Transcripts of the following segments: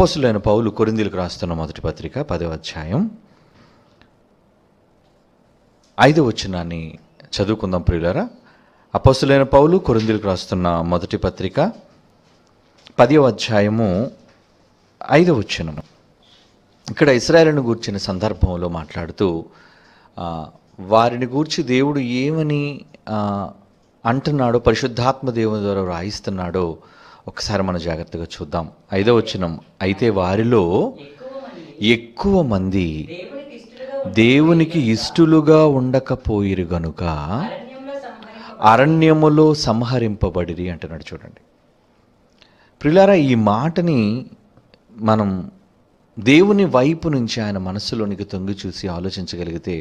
అపోసులైన పౌలు కొరిందీలకు రాస్తున్న మొదటి పత్రిక పదవ అధ్యాయం. ఐదవ వచనాన్ని చదువుకుందాం ప్రియులరా. అపోసులైన పౌలు కొరిందీలకు రాస్తున్న మొదటి పత్రిక పదవ అధ్యాయము ఐదవ వచనము. ఇక్కడ ఇస్రాయేల్ను గూర్చిన సందర్భంలో మాట్లాడుతూ వారిని గూర్చి దేవుడు ఏమని అంటున్నాడో పరిశుద్ధాత్మ దేవుని ద్వారా రాయిస్తున్నాడో ఒకసారి మనం జాగ్రత్తగా చూద్దాం. ఐదో వచనం అయితే వారిలో ఎక్కువ మంది దేవునికి ఇష్టలుగా ఉండకపోయిరు గనుక అరణ్యములో సంహరింపబడిరి అంటున్నాడు చూడండి. ప్రిలారా ఈ మాటని మనం దేవుని వైపు నుంచి ఆయన మనసులోనికి తొంగి చూసి ఆలోచించగలిగితే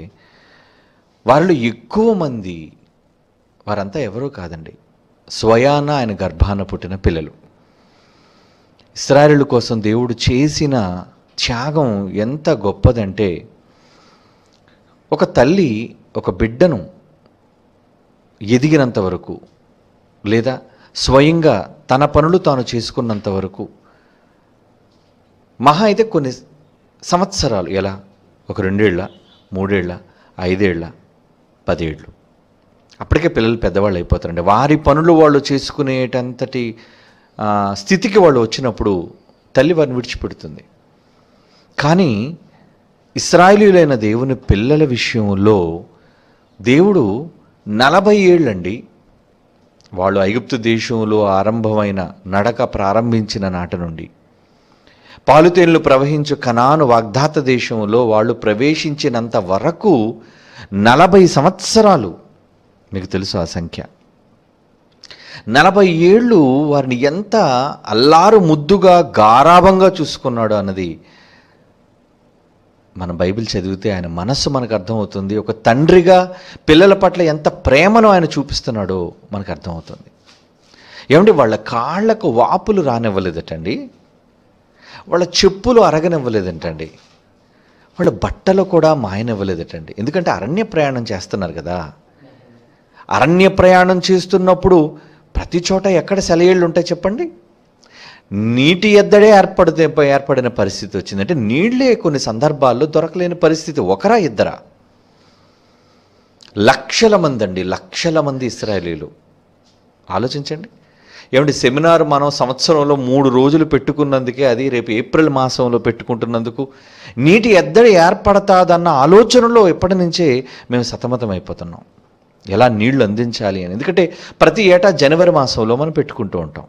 వారిలో ఎక్కువ మంది వారంతా ఎవరో కాదండి స్వయాన ఆయన గర్భాన పుట్టిన పిల్లలు. ఇస్రాయలు కోసం దేవుడు చేసిన త్యాగం ఎంత గొప్పదంటే ఒక తల్లి ఒక బిడ్డను ఎదిగినంత వరకు లేదా స్వయంగా తన పనులు తాను చేసుకున్నంత వరకు మహా అయితే కొన్ని సంవత్సరాలు ఎలా? ఒక రెండేళ్ళ మూడేళ్ళ ఐదేళ్ళ పదేళ్ళు అప్పటికే పిల్లలు పెద్దవాళ్ళు అయిపోతారండి. వారి పనులు వాళ్ళు చేసుకునేటంతటి స్థితికి వాళ్ళు వచ్చినప్పుడు తల్లి వారిని విడిచిపెడుతుంది. కానీ ఇస్రాయేలీలైన దేవుని పిల్లల విషయంలో దేవుడు నలభై ఏళ్ళండి వాళ్ళు ఐగుప్తు దేశంలో ఆరంభమైన నడక ప్రారంభించిన నాటి నుండి. పాలుతేన్లు ప్రవహించు కనాను వాగ్దాత దేశంలో వాళ్ళు ప్రవేశించినంత వరకు నలభై సంవత్సరాలు మీకు తెలుసు ఆ సంఖ్య. నలభై ఏళ్ళు వారిని ఎంత అల్లారు ముద్దుగా గారాభంగా చూసుకున్నాడు అన్నది మన బైబిల్ చదివితే ఆయన మనస్సు మనకు అర్థమవుతుంది. ఒక తండ్రిగా పిల్లల పట్ల ఎంత ప్రేమను ఆయన చూపిస్తున్నాడో మనకు అర్థమవుతుంది. ఏమంటే వాళ్ళ కాళ్ళకు వాపులు రానివ్వలేదటండి. వాళ్ళ చెప్పులు అరగనివ్వలేదంటండి. వాళ్ళ బట్టలు కూడా మాయనివ్వలేదటండి. ఎందుకంటే అరణ్య ప్రయాణం చేస్తున్నారు కదా. అరణ్య ప్రయాణం చేస్తున్నప్పుడు ప్రతి చోట ఎక్కడ సెలయేళ్ళు ఉంటాయి చెప్పండి? నీటి ఎద్దడే ఏర్పడితే ఏర్పడిన పరిస్థితి వచ్చిందంటే నీళ్ళే కొన్ని సందర్భాల్లో దొరకలేని పరిస్థితి. ఒకరా ఇద్దరా? లక్షల మంది అండి. లక్షల మంది ఇస్రాయలీలు. ఆలోచించండి. ఏమండి సెమినార్ మనం సంవత్సరంలో మూడు రోజులు పెట్టుకున్నందుకే అది రేపు ఏప్రిల్ మాసంలో పెట్టుకుంటున్నందుకు నీటి ఎద్దడి ఏర్పడతాదన్న ఆలోచనలో ఎప్పటి నుంచే మేము సతమతం అయిపోతున్నాం ఎలా నీళ్ళు అందించాలి అని. ఎందుకంటే ప్రతి ఏటా జనవరి మాసంలో మనం పెట్టుకుంటూ ఉంటాం.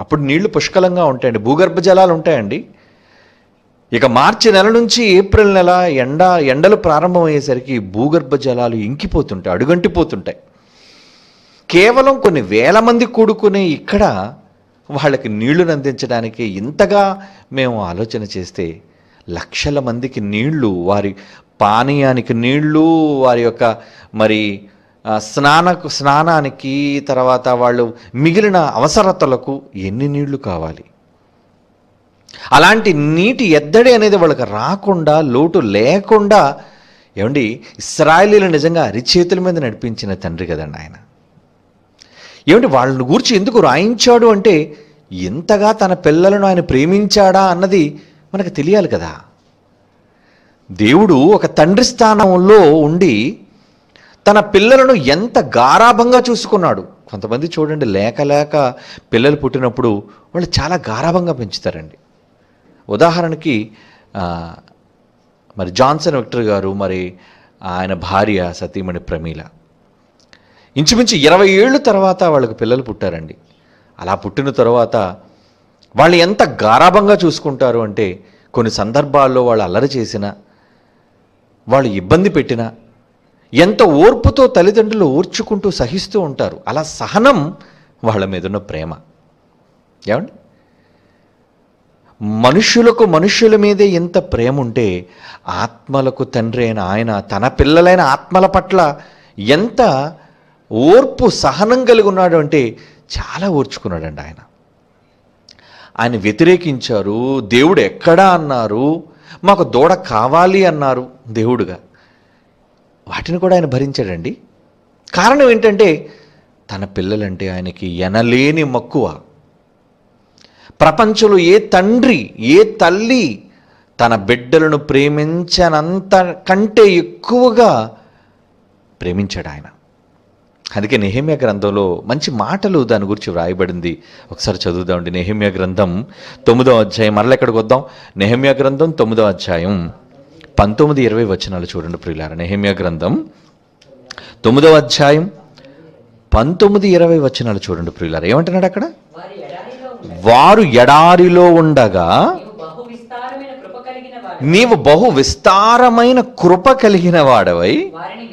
అప్పుడు నీళ్ళు పుష్కలంగా ఉంటాయండి. భూగర్భ జలాలు ఉంటాయండి. ఇక మార్చి నెల నుంచి ఏప్రిల్ నెల ఎండ ఎండలు ప్రారంభమయ్యేసరికి భూగర్భ జలాలు ఇంకిపోతుంటాయి అడుగంటిపోతుంటాయి. కేవలం కొన్ని వేల మంది కూడుకునే ఇక్కడ వాళ్ళకి నీళ్ళను అందించడానికి ఇంతగా మేము ఆలోచన చేస్తే లక్షల మందికి నీళ్ళు వారి పానీయానికి నీళ్ళు వారి యొక్క మరి స్నానకు స్నానానికి తర్వాత వాళ్ళు మిగిలిన అవసరతలకు ఎన్ని నీళ్ళు కావాలి? అలాంటి నీటి ఎద్దడి అనేది వాళ్ళకి రాకుండా లోటు లేకుండా ఏమండి ఇస్రాయలీలు నిజంగా అరిచేతుల మీద నడిపించిన తండ్రి కదండి ఆయన ఏమిటి వాళ్ళని గూర్చి ఎందుకు రాయించాడు అంటే ఎంతగా తన పిల్లలను ఆయన ప్రేమించాడా అన్నది మనకు తెలియాలి కదా. దేవుడు ఒక తండ్రి స్థానంలో ఉండి తన పిల్లలను ఎంత గారాభంగా చూసుకున్నాడు. కొంతమంది చూడండి లేక లేక పిల్లలు పుట్టినప్పుడు వాళ్ళు చాలా గారాభంగా పెంచుతారండి. ఉదాహరణకి మరి జాన్సన్ విక్టర్ గారు మరి ఆయన భార్య సతీమణి ప్రమీల. ఇంచుమించు ఇరవై ఏళ్ళు తర్వాత వాళ్ళకి పిల్లలు పుట్టారండి. అలా పుట్టిన తర్వాత వాళ్ళు ఎంత గారాభంగా చూసుకుంటారు అంటే కొన్ని సందర్భాల్లో వాళ్ళు అల్లరి చేసిన వాళ్ళు ఇబ్బంది పెట్టినా ఎంత ఓర్పుతో తల్లిదండ్రులు ఓర్చుకుంటూ సహిస్తూ ఉంటారు. అలా సహనం వాళ్ళ మీద ఉన్న ప్రేమ. ఏమండి? మనుషులకు మనుషుల మీదే ఎంత ప్రేమ ఉంటే ఆత్మలకు తండ్రి అయిన ఆయన తన పిల్లలైన ఆత్మల పట్ల ఎంత ఓర్పు సహనం కలిగి ఉన్నాడు అంటే చాలా ఓర్చుకున్నాడండి ఆయన. ఆయన వ్యతిరేకించారు దేవుడు ఎక్కడా అన్నారు మాకు దూడ కావాలి అన్నారు దేవుడుగా. వాటిని కూడా ఆయన భరించాడండి. కారణం ఏంటంటే తన పిల్లలంటే ఆయనకి ఎనలేని మక్కువ. ప్రపంచంలో ఏ తండ్రి ఏ తల్లి తన బిడ్డలను ప్రేమించనంత కంటే ఎక్కువగా ప్రేమించాడు ఆయన. అందుకే నెహమ్య గ్రంథంలో మంచి మాటలు దాని గురించి వ్రాయబడింది. ఒకసారి చదువుదామండి. నెహమ్య గ్రంథం తొమ్మిదో అధ్యాయం. మరల ఎక్కడికి వద్దాం? నెహమ్య గ్రంథం తొమ్మిదో అధ్యాయం. పంతొమ్మిది ఇరవై వచనాలు చూడండి ప్రియులారా. నెహమ్య గ్రంథం తొమ్మిదో అధ్యాయం పంతొమ్మిది ఇరవై వచనాలు చూడండి ప్రియులారా. ఏమంటున్నాడు అక్కడ? వారు ఎడారిలో ఉండగా నీవు బహు విస్తారమైన కృప కలిగిన వాడవై వారిని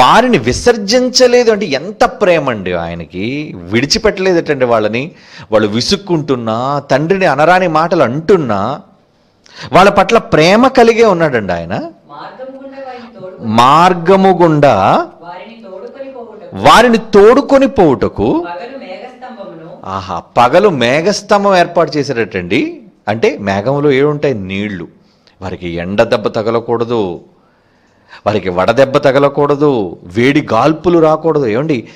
వారిని విసర్జించలేదు అంటే ఎంత ప్రేమ అండి ఆయనకి. విడిచిపెట్టలేదటండి వాళ్ళని. వాళ్ళు విసుక్కుంటున్నా తండ్రిని అనరాని మాటలు అంటున్నా వాళ్ళ పట్ల ప్రేమ కలిగే ఉన్నాడండి ఆయన. మార్గము గుండా వారిని తోడుకొని పోవుటకు ఆహా పగలు మేఘస్తంభం ఏర్పాటు చేశారటండి అంటే మేఘంలో ఏముంటాయి నీళ్ళు. వారికి ఎండ దెబ్బ తగలకూడదు. వారికి వడదెబ్బ తగలకూడదు. వేడి గాల్పులు రాకూడదు. ఏమండి?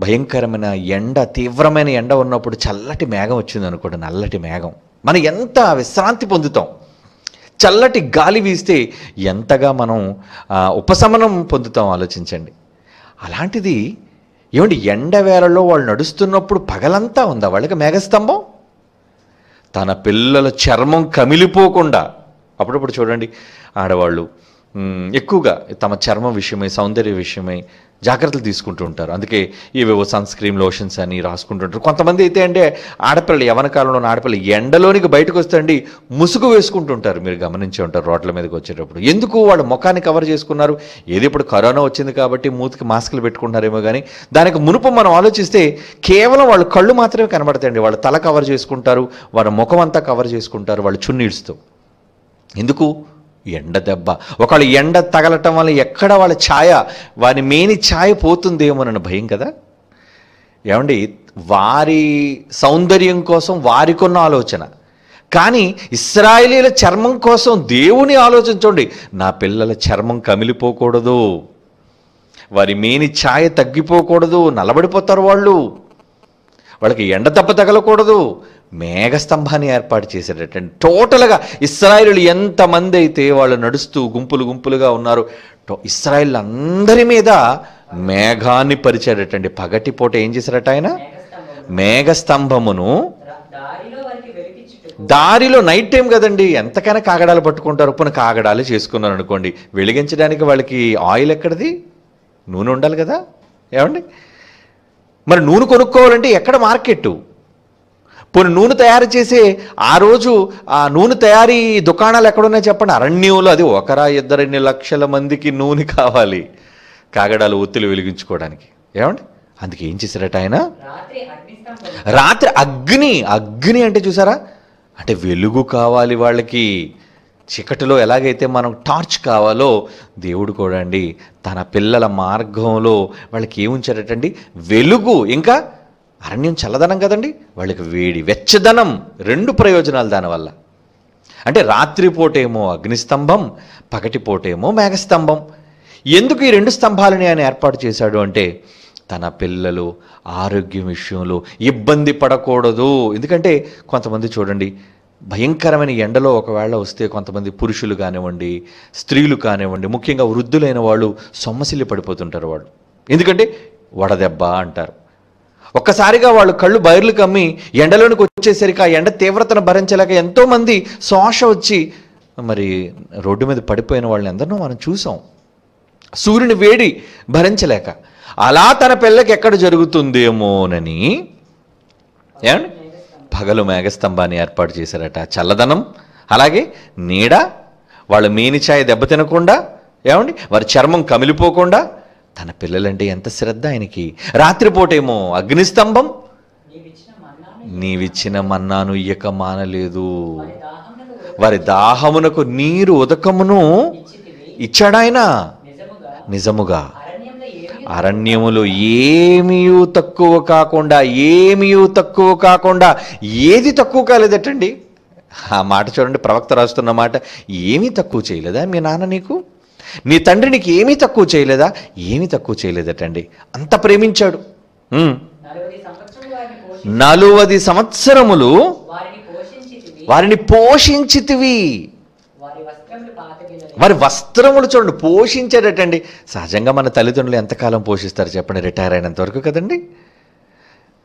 భయంకరమైన ఎండ తీవ్రమైన ఎండ ఉన్నప్పుడు చల్లటి మేఘం వచ్చింది అనుకోండి నల్లటి మేఘం. మనం ఎంత విశ్రాంతి పొందుతాం? చల్లటి గాలి వీస్తే ఎంతగా మనం ఉపశమనం పొందుతాం ఆలోచించండి. అలాంటిది ఏమండి ఎండవేళలో వాళ్ళు నడుస్తున్నప్పుడు పగలంతా ఉందా వాళ్ళకి మేఘస్తంభం? తన పిల్లల చర్మం కమిలిపోకుండా. అప్పుడప్పుడు చూడండి ఆడవాళ్ళు ఎక్కువగా తమ చర్మం విషయమై సౌందర్య విషయమై జాగ్రత్తలు తీసుకుంటూ ఉంటారు. అందుకే ఇవేవో సన్ స్క్రీన్ లోషన్స్ అని రాసుకుంటుంటారు కొంతమంది అయితే అంటే ఆడపిల్లలు యవన కాలంలో ఉన్న ఆడపిల్లలు ఎండలోనికి బయటకు వస్తే ముసుగు వేసుకుంటుంటారు మీరు గమనించి ఉంటారు రోడ్ల మీదకి వచ్చేటప్పుడు. ఎందుకు వాళ్ళు ముఖాన్ని కవర్ చేసుకున్నారు? ఏది ఇప్పుడు కరోనా వచ్చింది కాబట్టి మూతికి మాస్కులు పెట్టుకుంటారేమో కానీ దానికి మునుపు మనం ఆలోచిస్తే కేవలం వాళ్ళు కళ్ళు మాత్రమే కనబడతాయండి. వాళ్ళు తల కవర్ చేసుకుంటారు వాళ్ళ ముఖం అంతా కవర్ చేసుకుంటారు వాళ్ళు చున్నీడ్స్తో. ఎందుకు? ఎండ దెబ్బ. ఒకళ్ళు ఎండ తగలటం వల్ల ఎక్కడ వాళ్ళ ఛాయ వారి మేని ఛాయ పోతుందేమోనని భయం కదా? ఏమండి? వారి సౌందర్యం కోసం వారికున్న ఆలోచన. కానీ ఇస్రాయేలీల చర్మం కోసం దేవుని ఆలోచించండి నా పిల్లల చర్మం కమిలిపోకూడదు. వారి మేని ఛాయ తగ్గిపోకూడదు. నలబడిపోతారు వాళ్ళు. వాళ్ళకి ఎండ దెబ్బ తగలకూడదు. మేఘస్తంభాన్ని ఏర్పాటు చేసేటట్టండి టోటల్గా ఇస్రాయిలు ఎంతమంది అయితే వాళ్ళు నడుస్తూ గుంపులు గుంపులుగా ఉన్నారు టో- ఇస్రాయిల్ అందరి మీద మేఘాన్ని పరిచాడటండి పగటి పూట ఏం చేశారట ఆయన? మేఘస్తంభమును దారిలో దారిలో నైట్ టైం కదండి ఎంతకైనా కాగడాలు పట్టుకుంటారు పోనీ కాగడాలు చేసుకున్నారు అనుకోండి. వెలిగించడానికి వాళ్ళకి ఆయిల్ ఎక్కడిది? నూనె ఉండాలి కదా ఏమండి? మరి నూనె కొనుక్కోవాలంటే ఎక్కడ మార్కెట్ పోనీ నూనె తయారు చేసే ఆ రోజు ఆ నూనె తయారీ దుకాణాలు ఎక్కడున్నాయి చెప్పండి? అరణ్యంలో అది ఒకరా ఇద్దరెన్ని లక్షల మందికి నూనె కావాలి. కాగడాలు ఒత్తులు వెలిగించుకోవడానికి. ఏమండి? అందుకే ఏం చేశారట ఆయన? రాత్రి అగ్ని అగ్ని అంటే చూసారా? అంటే వెలుగు కావాలి వాళ్ళకి. చీకటిలో ఎలాగైతే మనం టార్చ్ కావాలో దేవుడు కూడా అండి తన పిల్లల మార్గంలో వాళ్ళకి ఏముంచారటండి వెలుగు. ఇంకా అరణ్యం చల్లదనం కదండి. వాళ్ళకి వేడి వెచ్చదనం రెండు ప్రయోజనాలు దానివల్ల. అంటే రాత్రిపూటేమో అగ్నిస్తంభం పగటిపూటేమో మేఘస్తంభం. ఎందుకు ఈ రెండు స్తంభాలని ఆయన ఏర్పాటు చేశాడు అంటే తన పిల్లలు ఆరోగ్యం విషయంలో ఇబ్బంది పడకూడదు. ఎందుకంటే కొంతమంది చూడండి భయంకరమైన ఎండలో ఒకవేళ వస్తే కొంతమంది పురుషులు కానివ్వండి స్త్రీలు కానివ్వండి ముఖ్యంగా వృద్ధులైన వాళ్ళు సొమ్మసిల్లి పడిపోతుంటారు వాళ్ళు. ఎందుకంటే వడదెబ్బ అంటారు. ఒక్కసారిగా వాళ్ళు కళ్ళు బయర్లు కమ్మి ఎండలోనికి వచ్చేసరికి ఆ ఎండ తీవ్రతను భరించలేక ఎంతోమంది శోష వచ్చి మరి రోడ్డు మీద పడిపోయిన వాళ్ళని ఎందరినో మనం చూసాం. సూర్యుని వేడి భరించలేక అలా తన పిల్లకి ఎక్కడ జరుగుతుందేమోనని ఏమండి? పగలు మేఘస్తంభాన్ని ఏర్పాటు చేశారట. చల్లదనం అలాగే నీడ వాళ్ళు మేనిఛాయ దెబ్బ తినకుండా ఏమండి? వారి చర్మం కమిలిపోకుండా తన పిల్లలంటే ఎంత శ్రద్ధ ఆయనకి? రాత్రిపూటేమో అగ్నిస్తంభం? నీవిచ్చిన మన్నాను ఇయ్యక మానలేదు. వారి దాహమునకు నీరు ఉదకమును ఇచ్చాడాయన నిజముగా. అరణ్యములో ఏమీయూ తక్కువ కాకుండా ఏమీయూ తక్కువ కాకుండా ఏది తక్కువ కాలేదటండి? ఆ మాట చూడండి ప్రవక్త రాస్తున్న మాట ఏమీ తక్కువ చేయలేదా మీ నాన్న నీకు? నీ తండ్రి నీకు ఏమీ తక్కువ చేయలేదా? ఏమీ తక్కువ చేయలేదటండి. అంత ప్రేమించాడు. నలువది సంవత్సరములు వారిని పోషించితివి. వారి వస్త్రములు చూడండి పోషించేటట్టండి సహజంగా మన తల్లిదండ్రులు ఎంతకాలం పోషిస్తారు చెప్పండి రిటైర్ అయినంత వరకు కదండి?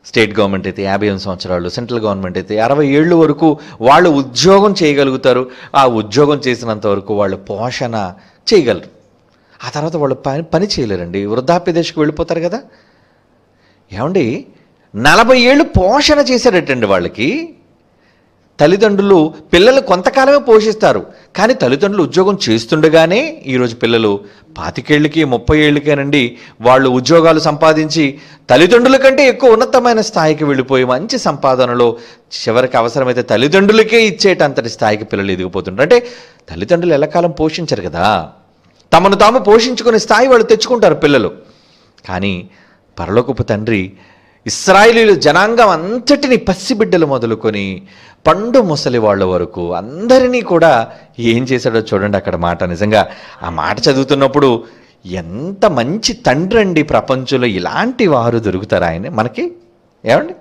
స్టేట్ గవర్నమెంట్ అయితే యాభై ఎనిమిది సంవత్సరాలు సెంట్రల్ గవర్నమెంట్ అయితే అరవై ఏళ్ళు వరకు వాళ్ళు ఉద్యోగం చేయగలుగుతారు. ఆ ఉద్యోగం చేసినంత వరకు వాళ్ళు పోషణ చేయగలరు. ఆ తర్వాత వాళ్ళు పని పని చేయలేరండి. వృద్ధాప్య దశకు వెళ్ళిపోతారు కదా. ఏమండి? నలభై ఏళ్ళు పోషణ చేశారటండి వాళ్ళకి. తల్లిదండ్రులు పిల్లలు కొంతకాలమే పోషిస్తారు. కానీ తల్లిదండ్రులు ఉద్యోగం చేస్తుండగానే ఈరోజు పిల్లలు పాతికేళ్ళకి ముప్పై ఏళ్ళకేనండి వాళ్ళు ఉద్యోగాలు సంపాదించి తల్లిదండ్రుల కంటే ఎక్కువ ఉన్నతమైన స్థాయికి వెళ్ళిపోయి మంచి సంపాదనలో చివరికి అవసరమైతే తల్లిదండ్రులకే ఇచ్చేటంతటి స్థాయికి పిల్లలు ఎదిగిపోతుంటారు అంటే తల్లిదండ్రులు ఎల్లకాలం పోషించరు కదా. తమను తాము పోషించుకునే స్థాయి వాళ్ళు తెచ్చుకుంటారు పిల్లలు. కానీ పరలోకపు తండ్రి ఇస్రాయిలీలు జనాంగం అంతటిని పసిబిడ్డలు మొదలుకొని పండు ముసలి వాళ్ళ వరకు అందరినీ కూడా ఏం చేశాడో చూడండి అక్కడ మాట. నిజంగా ఆ మాట చదువుతున్నప్పుడు ఎంత మంచి తండ్రి అండి ప్రపంచంలో. ఇలాంటి వారు దొరుకుతారు ఆయన మనకి? ఏమండి?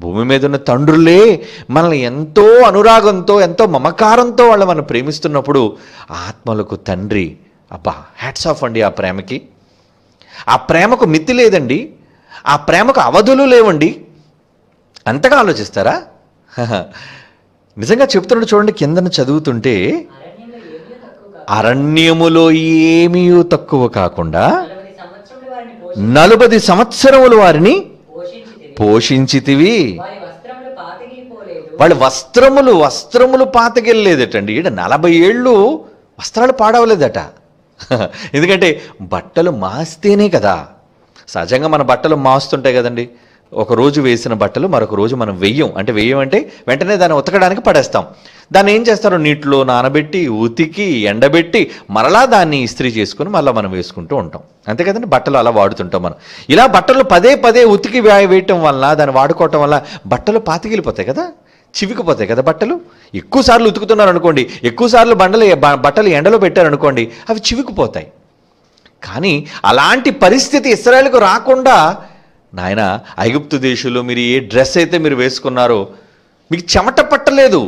భూమి మీద ఉన్న తండ్రులే మనల్ని ఎంతో అనురాగంతో ఎంతో మమకారంతో వాళ్ళు మనం ప్రేమిస్తున్నప్పుడు ఆత్మలకు తండ్రి. అబ్బా హ్యాట్స్ ఆఫ్ అండి ఆ ప్రేమకి. ఆ ప్రేమకు మితి లేదండి. ఆ ప్రేమకు అవధులు లేవండి. అంతగా ఆలోచిస్తారా? నిజంగా చెప్తున్నాడు చూడండి కిందన చదువుతుంటే అరణ్యములో ఏమీ తక్కువ కాకుండా నలభై సంవత్సరములు వారిని పోషించితివి. వస్త్రములు వాళ్ళ వస్త్రములు వస్త్రములు పాతకెళ్ళలేదటండి. ఈడ నలభై ఏళ్ళు వస్త్రాలు పాడవలేదట. ఎందుకంటే బట్టలు మాస్తేనే కదా. సహజంగా మన బట్టలు మాస్తుంటాయి కదండి. ఒక రోజు వేసిన బట్టలు మరొక రోజు మనం వెయ్యం. అంటే వెయ్యం అంటే వెంటనే దాన్ని ఉతకడానికి పడేస్తాం. దాన్ని ఏం చేస్తారు? నీటిలో నానబెట్టి ఉతికి ఎండబెట్టి మరలా దాన్ని ఇస్త్రీ చేసుకుని మళ్ళీ మనం వేసుకుంటూ ఉంటాం. అంతే కదండి? బట్టలు అలా వాడుతుంటాం మనం. ఇలా బట్టలు పదే పదే ఉతికి వేయటం వల్ల దాన్ని వాడుకోవటం వల్ల బట్టలు పాతికిలిపోతాయి కదా? చివికిపోతాయి కదా బట్టలు? ఎక్కువ సార్లు ఉతుకుతున్నారు అనుకోండి ఎక్కువ సార్లు బండలు బట్టలు ఎండలో పెట్టారనుకోండి అవి చివికిపోతాయి. కానీ అలాంటి పరిస్థితి ఇస్రాయల్కు రాకుండా నాయన ఐగుప్తు దేశంలో మీరు ఏ డ్రెస్ అయితే మీరు వేసుకున్నారో మీకు చెమట పట్టలేదు.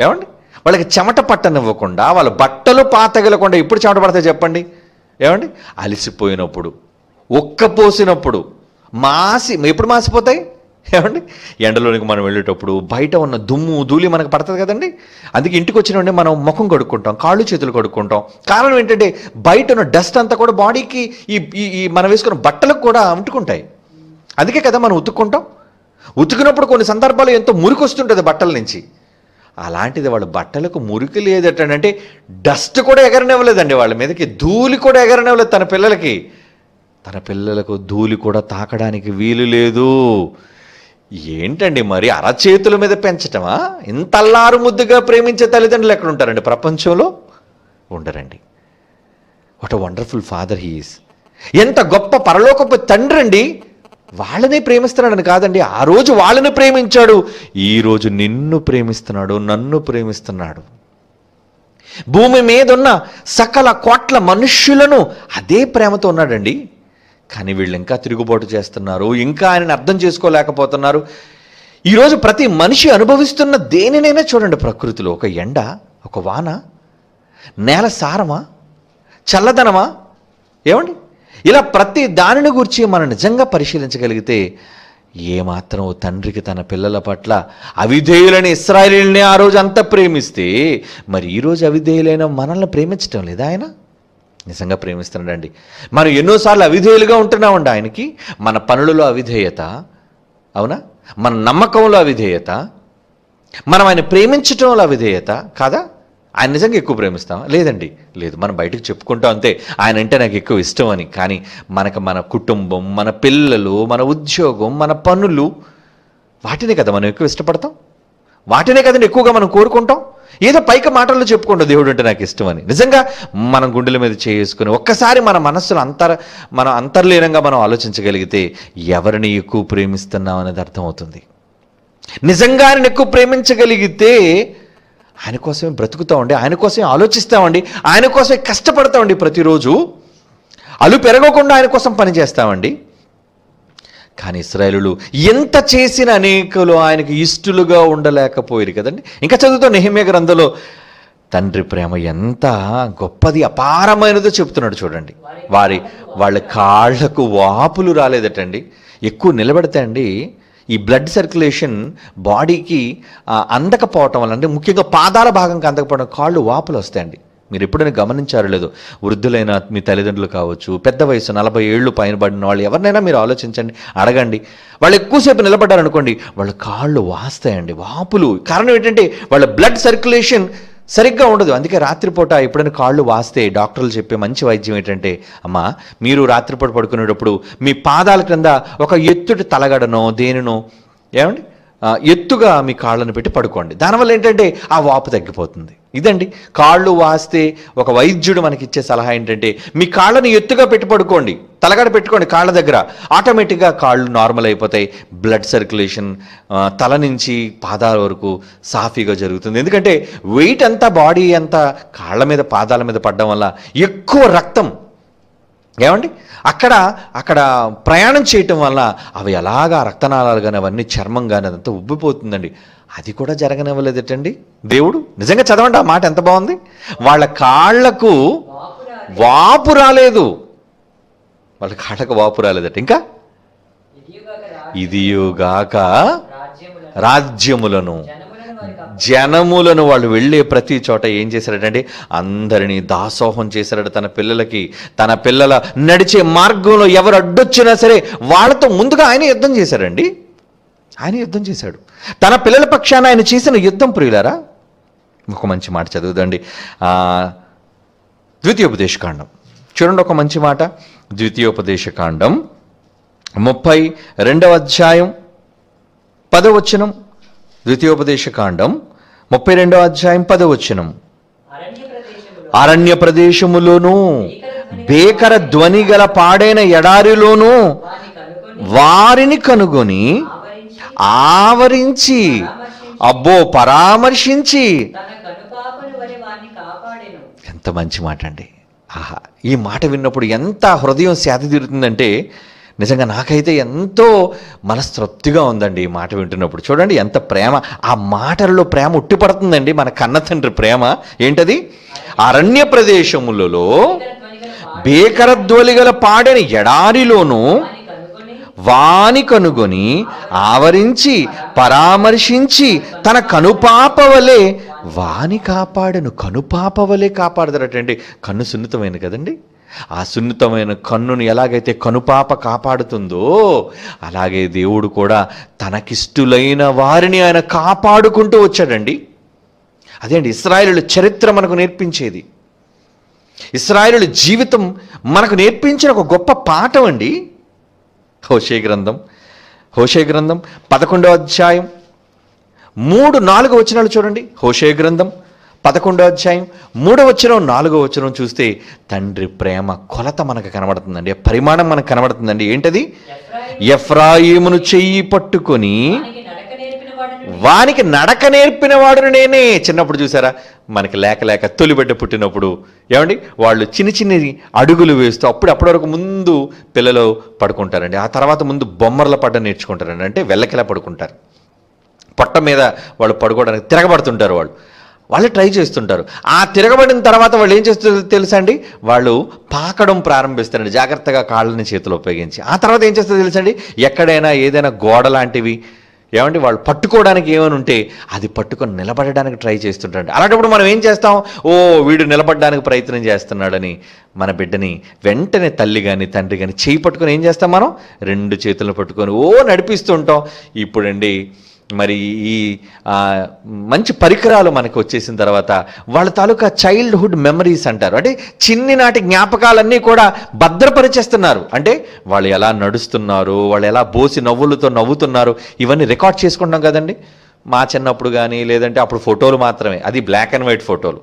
ఏమండి? వాళ్ళకి చెమట పట్టనివ్వకుండా వాళ్ళ బట్టలు పాతగలకుండా ఎప్పుడు చెమట పడతాయి చెప్పండి? ఏమండి? అలసిపోయినప్పుడు ఒక్కపోసినప్పుడు మాసి ఎప్పుడు మాసిపోతాయి? ఏమండి? ఎండలోనికి మనం వెళ్ళేటప్పుడు బయట ఉన్న దుమ్ము ధూళి మనకు పడుతుంది కదండి? అందుకే ఇంటికి వచ్చిన వెంటనే మనం ముఖం కడుక్కుంటాం కాళ్ళు చేతులు కడుక్కుంటాం. కారణం ఏంటంటే బయట ఉన్న డస్ట్ అంతా కూడా బాడీకి ఈ ఈ- ఈ మనం వేసుకున్న బట్టలకు కూడా అంటుకుంటాయి. అందుకే కదా మనం ఉతుక్కుంటాం. ఉతికినప్పుడు కొన్ని సందర్భాలు ఎంతో మురికి వస్తుంటుంది బట్టల నుంచి. అలాంటిది వాళ్ళ బట్టలకు మురికి లేదటంటే డస్ట్ కూడా ఎగరనివ్వలేదండి వాళ్ళ మీదకి ధూళి కూడా ఎగరనివ్వలేదు తన పిల్లలకి. తన పిల్లలకు ధూళి కూడా తాకడానికి వీలు లేదు. ఏంటండి మరి అరచేతుల మీద పెంచటమా? ఇంత అల్లారు ముద్దుగా ప్రేమించే తల్లిదండ్రులు ఎక్కడ ఉంటారండి ప్రపంచంలో? ఉండరండి. What a wonderful father he is ఎంత గొప్ప పరలోకపు తండ్రి అండి వాళ్ళనే ప్రేమిస్తున్నాడని కాదండి. ఆ రోజు వాళ్ళని ప్రేమించాడు. ఈరోజు నిన్ను ప్రేమిస్తున్నాడు నన్ను ప్రేమిస్తున్నాడు. భూమి మీద ఉన్న సకల కోట్ల మనుష్యులను అదే ప్రేమతో ఉన్నాడండి. కానీ వీళ్ళు ఇంకా తిరుగుబాటు చేస్తున్నారు ఇంకా ఆయనని అర్థం చేసుకోలేకపోతున్నారు. ఈరోజు ప్రతి మనిషి అనుభవిస్తున్న దేనినైనా చూడండి ప్రకృతిలో. ఒక ఎండ ఒక వాన నేల సారమా? చల్లదనమా? ఏమండి? ఇలా ప్రతి దానిని గురించి మనం నిజంగా పరిశీలించగలిగితే ఏమాత్రం ఓ తండ్రికి తన పిల్లల పట్ల అవిధేయులైన ఇస్రాయలీల్ని ఆ రోజు అంత ప్రేమిస్తే మరి ఈ రోజు అవిధేయులైన మనల్ని ప్రేమించటం లేదా ఆయన? నిజంగా ప్రేమిస్తున్నాడండి. మనం ఎన్నోసార్లు అవిధేయులుగా ఉంటున్నామండి ఆయనకి. మన పనులలో అవిధేయత అవునా? మన నమ్మకంలో అవిధేయత మనం ఆయన ప్రేమించటంలో అవిధేయత కాదా? ఆయన నిజంగా ఎక్కువ ప్రేమిస్తాం లేదండి. లేదు మనం బయటకు చెప్పుకుంటాం అంతే. ఆయన అంటే నాకు ఎక్కువ ఇష్టం అని కానీ మనకు మన కుటుంబం మన పిల్లలు మన ఉద్యోగం మన పనులు వాటినే కదా మనం ఎక్కువ ఇష్టపడతాం? వాటినే కదండి ఎక్కువగా మనం కోరుకుంటాం? ఏదో పైకి మాటల్లో చెప్పుకుంటాం దేవుడు అంటే నాకు ఇష్టం అని నిజంగా మనం గుండెల మీద చేసుకుని ఒక్కసారి మన మనస్సులో అంతర్ మనం అంతర్లీనంగా మనం ఆలోచించగలిగితే ఎవరిని ఎక్కువ ప్రేమిస్తున్నాం అనేది అర్థమవుతుంది. నిజంగా ఆయన ఎక్కువ ప్రేమించగలిగితే ఆయన కోసమే బ్రతుకుతామండి ఆయన కోసమే ఆలోచిస్తామండి ఆయన కోసమే కష్టపడతామండి ప్రతిరోజు. అలు పెరగకుండా ఆయన కోసం పని చేస్తామండి కానీ ఇస్రాయేలులు ఎంత చేసిన అనేకులు ఆయనకు ఇష్టలుగా ఉండలేకపోయారు కదండి. ఇంకా చదువుతాం నెహిమ్య గ్రంథంలో. తండ్రి ప్రేమ ఎంత గొప్పది అపారమైనదో చెప్తున్నాడు చూడండి. వారి వాళ్ళ కాళ్ళకు వాపులు రాలేదటండి. ఎక్కువ నిలబడితే అండి ఈ బ్లడ్ సర్క్యులేషన్ బాడీకి అందకపోవటం వల్ల అంటే ముఖ్యంగా పాదాల భాగంకి అందకపోవడం కాళ్ళు వాపులు వస్తాయండి. మీరు ఎప్పుడైనా గమనించారు లేదు వృద్ధులైన మీ తల్లిదండ్రులు కావచ్చు పెద్ద వయసు నలభై ఏళ్ళు పైన పడిన వాళ్ళు ఎవరినైనా మీరు ఆలోచించండి అడగండి. వాళ్ళు ఎక్కువసేపు నిలబడ్డారనుకోండి వాళ్ళ కాళ్ళు వాస్తాయండి వాపులు. కారణం ఏంటంటే వాళ్ళ బ్లడ్ సర్క్యులేషన్ సరిగ్గా ఉండదు. అందుకే రాత్రిపూట ఎప్పుడైనా కాళ్ళు వాస్తే డాక్టర్లు చెప్పే మంచి వైద్యం ఏంటంటే అమ్మా మీరు రాత్రిపూట పడుకునేటప్పుడు మీ పాదాల క్రింద ఒక ఎత్తుటి తలగడనో దేనినో ఏమండి? ఎత్తుగా మీ కాళ్ళను పెట్టి పడుకోండి. దానివల్ల ఏంటంటే ఆ వాపు తగ్గిపోతుంది. ఇదండి కాళ్ళు వాస్తే ఒక వైద్యుడు మనకి ఇచ్చే సలహా ఏంటంటే మీ కాళ్ళని ఎత్తుగా పెట్టి పడుకోండి తలగడ పెట్టుకోండి కాళ్ళ దగ్గర. ఆటోమేటిక్గా కాళ్ళు నార్మల్ అయిపోతాయి బ్లడ్ సర్క్యులేషన్ తల నుంచి పాదాల వరకు సాఫీగా జరుగుతుంది. ఎందుకంటే వెయిట్ అంతా బాడీ అంతా కాళ్ళ మీద పాదాల మీద పడడం వల్ల ఎక్కువ రక్తం ఏమండి? అక్కడ అక్కడ ప్రయాణం చేయటం వల్ల అవి ఎలాగా రక్తనాళాలు కానీ అవన్నీ చర్మం కానీ అదంతా ఉబ్బిపోతుందండి. అది కూడా జరగనివ్వలేదటండి దేవుడు నిజంగా చదవండి ఆ మాట ఎంత బాగుంది? వాళ్ళ కాళ్ళకు వాపు రాలేదు. వాళ్ళ కాళ్ళకు వాపు రాలేదట. ఇంకా? ఇదియుగాక రాజ్యములను జనములను వాళ్ళు వెళ్ళే ప్రతి చోట ఏం చేశారటంటే అందరినీ దాసోహం చేశారట తన పిల్లలకి. తన పిల్లల నడిచే మార్గంలో ఎవరు అడ్డొచ్చినా సరే వాళ్ళతో ముందుగా ఆయన యుద్ధం చేశారండి. ఆయన యుద్ధం చేశాడు. తన పిల్లల పక్షాన ఆయన చేసిన యుద్ధం ప్రియులారా ఒక మంచి మాట చదువుదండి. ద్వితీయోపదేశకాండం చూడండి ఒక మంచి మాట. ద్వితీయోపదేశకాండం ముప్పై రెండవ అధ్యాయం పదవచనం ద్వితీయోపదేశకాండం ముప్పై రెండవ అధ్యాయం పదవచనం అరణ్య ప్రదేశములోనూ అరణ్య బేకర ధ్వని గల పాడైన ఎడారిలోనూ వారిని కనుగొని ఆవరించి అబ్బో పరామర్శించి. ఎంత మంచి మాట అండి ఆహా ఈ మాట విన్నప్పుడు ఎంత హృదయం శాతి తీరుతుందంటే నిజంగా నాకైతే ఎంతో మనస్తృప్తిగా ఉందండి ఈ మాట వింటున్నప్పుడు. చూడండి ఎంత ప్రేమ. ఆ మాటలలో ప్రేమ ఉట్టిపడుతుందండి మన కన్న తండ్రి ప్రేమ. ఏంటది? అరణ్య ప్రదేశములలో భీకర పాడని ఎడారిలోనూ వాని కనుగొని ఆవరించి పరామర్శించి తన కనుపాపవలే వాని కాపాడను. కనుపాపవలే కాపాడదరటండి కన్ను సున్నితమైనది కదండి? ఆ సున్నితమైన కన్నును ఎలాగైతే కనుపాప కాపాడుతుందో అలాగే దేవుడు కూడా తనకిష్టులైన వారిని ఆయన కాపాడుకుంటూ వచ్చాడండి. అదే అండి ఇస్రాయేలుల చరిత్ర మనకు నేర్పించేది. ఇస్రాయలు జీవితం మనకు నేర్పించిన ఒక గొప్ప పాఠం అండి. హోషే గ్రంథం. హోషే గ్రంథం పదకొండో అధ్యాయం. మూడు నాలుగు వచనాలు చూడండి. హోషే గ్రంథం పదకొండో అధ్యాయం. మూడో వచనం నాలుగో వచనం చూస్తే తండ్రి ప్రేమ కొలత మనకు కనబడుతుందండి. పరిమాణం మనకు కనబడుతుందండి. ఏంటది? ఎఫ్రాయిము ఎఫ్రాయిమును చెయ్యి పట్టుకొని వానికి నడక నేర్పిన వాడును నేనే. చిన్నప్పుడు చూసారా? మనకి లేక లేక తొలిబిడ్డ పుట్టినప్పుడు. ఏమండి? వాళ్ళు చిన్ని చిన్ని అడుగులు వేస్తూ అప్పుడు అప్పటి వరకు ముందు పిల్లలు పడుకుంటారండి. ఆ తర్వాత ముందు బొమ్మర్ల పడ్డ నేర్చుకుంటారండి. అంటే వెళ్ళకిలా పడుకుంటారు. పొట్ట మీద వాళ్ళు పడుకోవడానికి తిరగబడుతుంటారు వాళ్ళు. వాళ్ళు ట్రై చేస్తుంటారు. ఆ తిరగబడిన తర్వాత వాళ్ళు ఏం చేస్తుందో తెలుసా అండి? వాళ్ళు పాకడం ప్రారంభిస్తారండి. జాగ్రత్తగా కాళ్ళని చేతులు ఉపయోగించి. ఆ తర్వాత ఏం చేస్తుందో తెలుసండి ఎక్కడైనా ఏదైనా గోడ లాంటివి ఏమంటే వాళ్ళు పట్టుకోవడానికి ఏమైనా ఉంటే అది పట్టుకొని నిలబడడానికి ట్రై చేస్తుంటాడు అలాంటప్పుడు మనం ఏం చేస్తాం? ఓ వీడు నిలబడడానికి ప్రయత్నం చేస్తున్నాడని మన బిడ్డని వెంటనే తల్లి కానీ తండ్రి కానీ చేయి పట్టుకొని ఏం చేస్తాం మనం? రెండు చేతులను పట్టుకొని ఓ నడిపిస్తుంటాం ఇప్పుడండి మరి ఈ మంచి పరికరాలు మనకు వచ్చేసిన తర్వాత వాళ్ళ తాలూకా చైల్డ్హుడ్ మెమరీస్ అంటారు. అంటే చిన్ననాటి జ్ఞాపకాలన్నీ కూడా భద్రపరిచేస్తున్నారు. అంటే వాళ్ళు ఎలా నడుస్తున్నారు వాళ్ళు ఎలా బోసి నవ్వులతో నవ్వుతున్నారు ఇవన్నీ రికార్డ్ చేసుకుంటాం కదండి. మా చిన్నప్పుడు కానీ లేదంటే అప్పుడు ఫోటోలు మాత్రమే. అది బ్లాక్ అండ్ వైట్ ఫోటోలు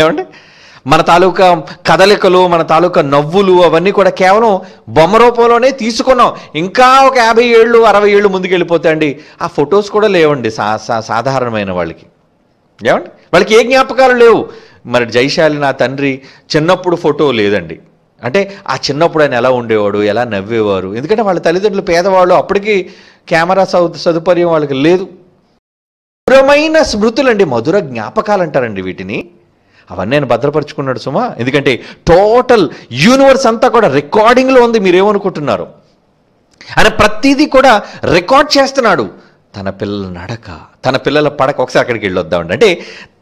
ఏమండి? మన తాలూకా కదలికలు మన తాలూకా నవ్వులు అవన్నీ కూడా కేవలం బొమ్మ రూపంలోనే తీసుకున్నాం. ఇంకా ఒక యాభై ఏళ్ళు అరవై ఏళ్ళు ముందుకు వెళ్ళిపోతే అండి ఆ ఫొటోస్ కూడా లేవండి సా సా- సాధారణమైన వాళ్ళకి. ఏమండి? వాళ్ళకి ఏ జ్ఞాపకాలు లేవు. మరి జైశాలి నా తండ్రి చిన్నప్పుడు ఫోటో లేదండి. అంటే ఆ చిన్నప్పుడు ఆయన ఎలా ఉండేవాడు ఎలా నవ్వేవారు? ఎందుకంటే వాళ్ళ తల్లిదండ్రులు పేదవాళ్ళు అప్పటికి కెమెరా సౌ సదుపాయం వాళ్ళకి లేదు. మధురమైన స్మృతులండి మధుర జ్ఞాపకాలు అంటారండి వీటిని. అవన్నీ ఆయన భద్రపరుచుకున్నాడు సుమా. ఎందుకంటే టోటల్ యూనివర్స్ అంతా కూడా రికార్డింగ్లో ఉంది మీరేమనుకుంటున్నారు? ఆయన ప్రతిదీ కూడా రికార్డ్ చేస్తున్నాడు. తన పిల్లల నడక తన పిల్లల పడక ఒకసారి అక్కడికి వెళ్ళొద్దామండి అంటే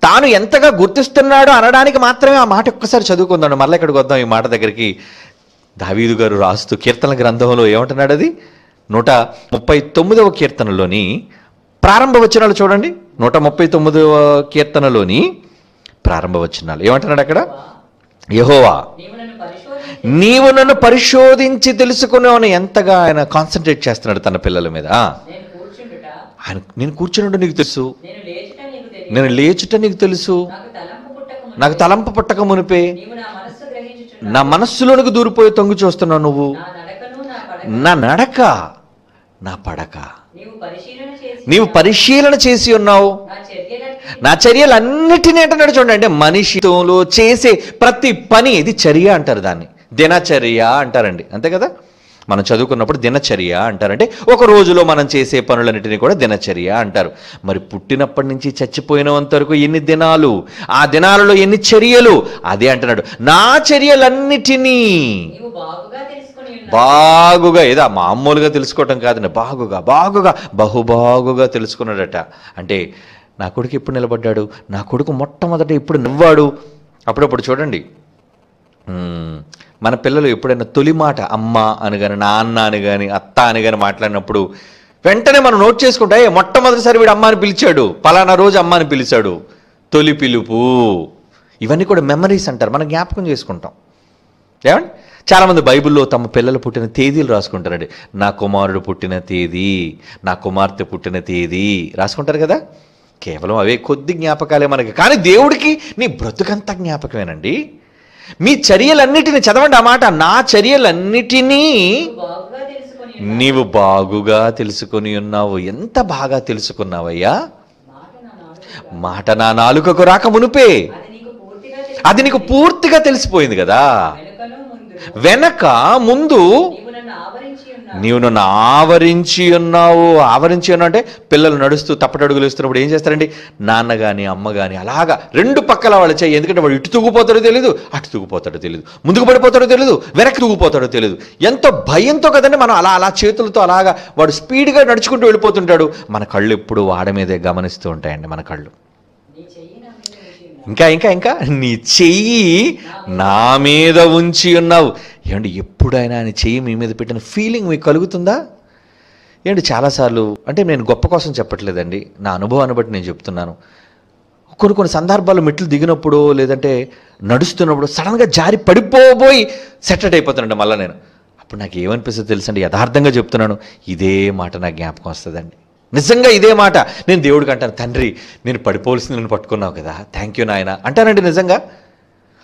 తాను ఎంతగా గుర్తిస్తున్నాడో అనడానికి మాత్రమే ఆ మాట ఒక్కసారి చదువుకుందాం. మళ్ళీ ఇక్కడికి వద్దాం ఈ మాట దగ్గరికి. దావీదు గారు రాస్తూ కీర్తన గ్రంథంలో ఏమంటున్నాడు అది? నూట ముప్పై తొమ్మిదవ కీర్తనలోని ప్రారంభ వచనాలు చూడండి. నూట ముప్పై తొమ్మిదవ కీర్తనలోని ప్రారంభ వచనాలు ఏమంటున్నాడు అక్కడ? యహోవా నీవు నన్ను పరిశోధించి నీవు అని ఎంతగా ఆయన కాన్సన్ట్రేట్ చేస్తున్నాడు తన పిల్లల మీద. ఆయన నేను కూర్చున్నట్టు నీకు తెలుసు. నేను లేచుట నీకు తెలుసు. నాకు తలంపు పుట్టక మునిపే. నా మనస్సులోనికి దూరిపోయి తొంగి చూస్తున్నావు నువ్వు. నా నడక నా పడక. నీవు పరిశీలన చేసి ఉన్నావు. నా చర్యలన్నీ నా చర్యలన్నిటినీ అంటున్నాడు చూడండి. అంటే మనిషితో చేసే ప్రతి పని ఇది చర్య అంటారు దాన్ని. దినచర్య అంటారండి. అంతే కదా? మనం చదువుకున్నప్పుడు దినచర్య అంటారంటే ఒక రోజులో మనం చేసే పనులన్నిటినీ కూడా దినచర్య అంటారు. మరి పుట్టినప్పటి నుంచి చచ్చిపోయినంత వరకు ఎన్ని దినాలు? ఆ దినాలలో ఎన్ని చర్యలు? అదే అంటున్నాడు. నా చర్యలన్నిటినీ బాగుగా ఏదో మామూలుగా తెలుసుకోవటం కాదండి బాగుగా బాగుగా బహుబాగుగా తెలుసుకున్నాడట. అంటే నా కొడుకు ఎప్పుడు నిలబడ్డాడు? నా కొడుకు మొట్టమొదట ఇప్పుడు నవ్వాడు? అప్పుడప్పుడు చూడండి. మన పిల్లలు ఎప్పుడైనా తొలి మాట అమ్మ అని కానీ నాన్న అని కానీ అత్త అని కానీ మాట్లాడినప్పుడు వెంటనే మనం నోట్ చేసుకుంటే "ఏ, మొట్టమొదటిసారి వీడు అమ్మని పిలిచాడు పలానా రోజు అమ్మని పిలిచాడు. తొలి పిలుపు. ఇవన్నీ కూడా మెమరీస్ అంటారు. మనం జ్ఞాపకం చేసుకుంటాం. ఏమండి? చాలామంది బైబిల్లో తమ పిల్లలు పుట్టిన తేదీలు రాసుకుంటారండి. నా కుమారుడు పుట్టిన తేదీ నా కుమార్తె పుట్టిన తేదీ రాసుకుంటారు కదా? కేవలం అవే కొద్ది జ్ఞాపకాలే మనకి. కానీ దేవుడికి నీ బ్రతుకంత జ్ఞాపకమేనండి. మీ చర్యలన్నిటిని చదవండి. ఆ మాట నా చర్యలన్నిటినీ నీవు బాగుగా తెలుసుకుని ఉన్నావు. తెలుసుకొని ఉన్నావు ఎంత బాగా తెలుసుకున్నావయ్యా? మాట నా నాలుకకు రాక మునుపే. అది నీకు పూర్తిగా తెలిసిపోయింది కదా. వెనక ముందు నీవు నన్ను ఆవరించి ఉన్నావు. నీవు నన్ను ఆవరించి ఉన్నావు ఆవరించి ఉన్నావు అంటే పిల్లలు నడుస్తూ తప్పటడుగులు వేస్తున్నప్పుడు ఏం చేస్తారండి? నాన్న కానీ అమ్మ కానీ అలాగా రెండు పక్కల వాళ్ళు చేయి ఎందుకంటే వాడు ఇటు తూగిపోతాడో తెలియదు అటు తూగిపోతాడో తెలియదు ముందుకు పడిపోతాడో తెలియదు వెనక్కి తూగిపోతాడో తెలియదు ఎంతో భయంతో కదండి మనం అలా అలా చేతులతో అలాగా వాడు స్పీడ్గా నడుచుకుంటూ వెళ్ళిపోతుంటాడు. మన కళ్ళు ఎప్పుడు వాడ మీదే గమనిస్తూ ఉంటాయండి మన కళ్ళు నీ చెయ్యి నా మీద ఉంచి ఉన్నావు ఇంకా ఇంకా ఇంకా నీ చెయ్యి నా మీద ఉంచి ఉన్నావు. ఏమండి ఎప్పుడైనా ఆయన చెయ్యి మీ మీద పెట్టిన ఫీలింగ్ మీకు కలుగుతుందా? ఏంటి చాలాసార్లు అంటే నేను గొప్ప కోసం చెప్పట్లేదండి. నా అనుభవాన్ని బట్టి నేను చెప్తున్నాను. కొన్ని కొన్ని సందర్భాల్లో మెట్లు దిగినప్పుడు లేదంటే నడుస్తున్నప్పుడు సడన్గా జారి పడిపోబోయి సెటట్ అయిపోతానండి మళ్ళీ నేను. అప్పుడు నాకు ఏమనిపిస్తుంది తెలుసండి యథార్థంగా చెప్తున్నాను. ఇదే మాట నాకు జ్ఞాపకం వస్తుందండి. నిజంగా ఇదే మాట. నేను దేవుడికి అంటాను తండ్రి నేను పడిపోవలసింది నేను పట్టుకున్నావు కదా. థ్యాంక్ యూ నాయన. అంటానండి నిజంగా.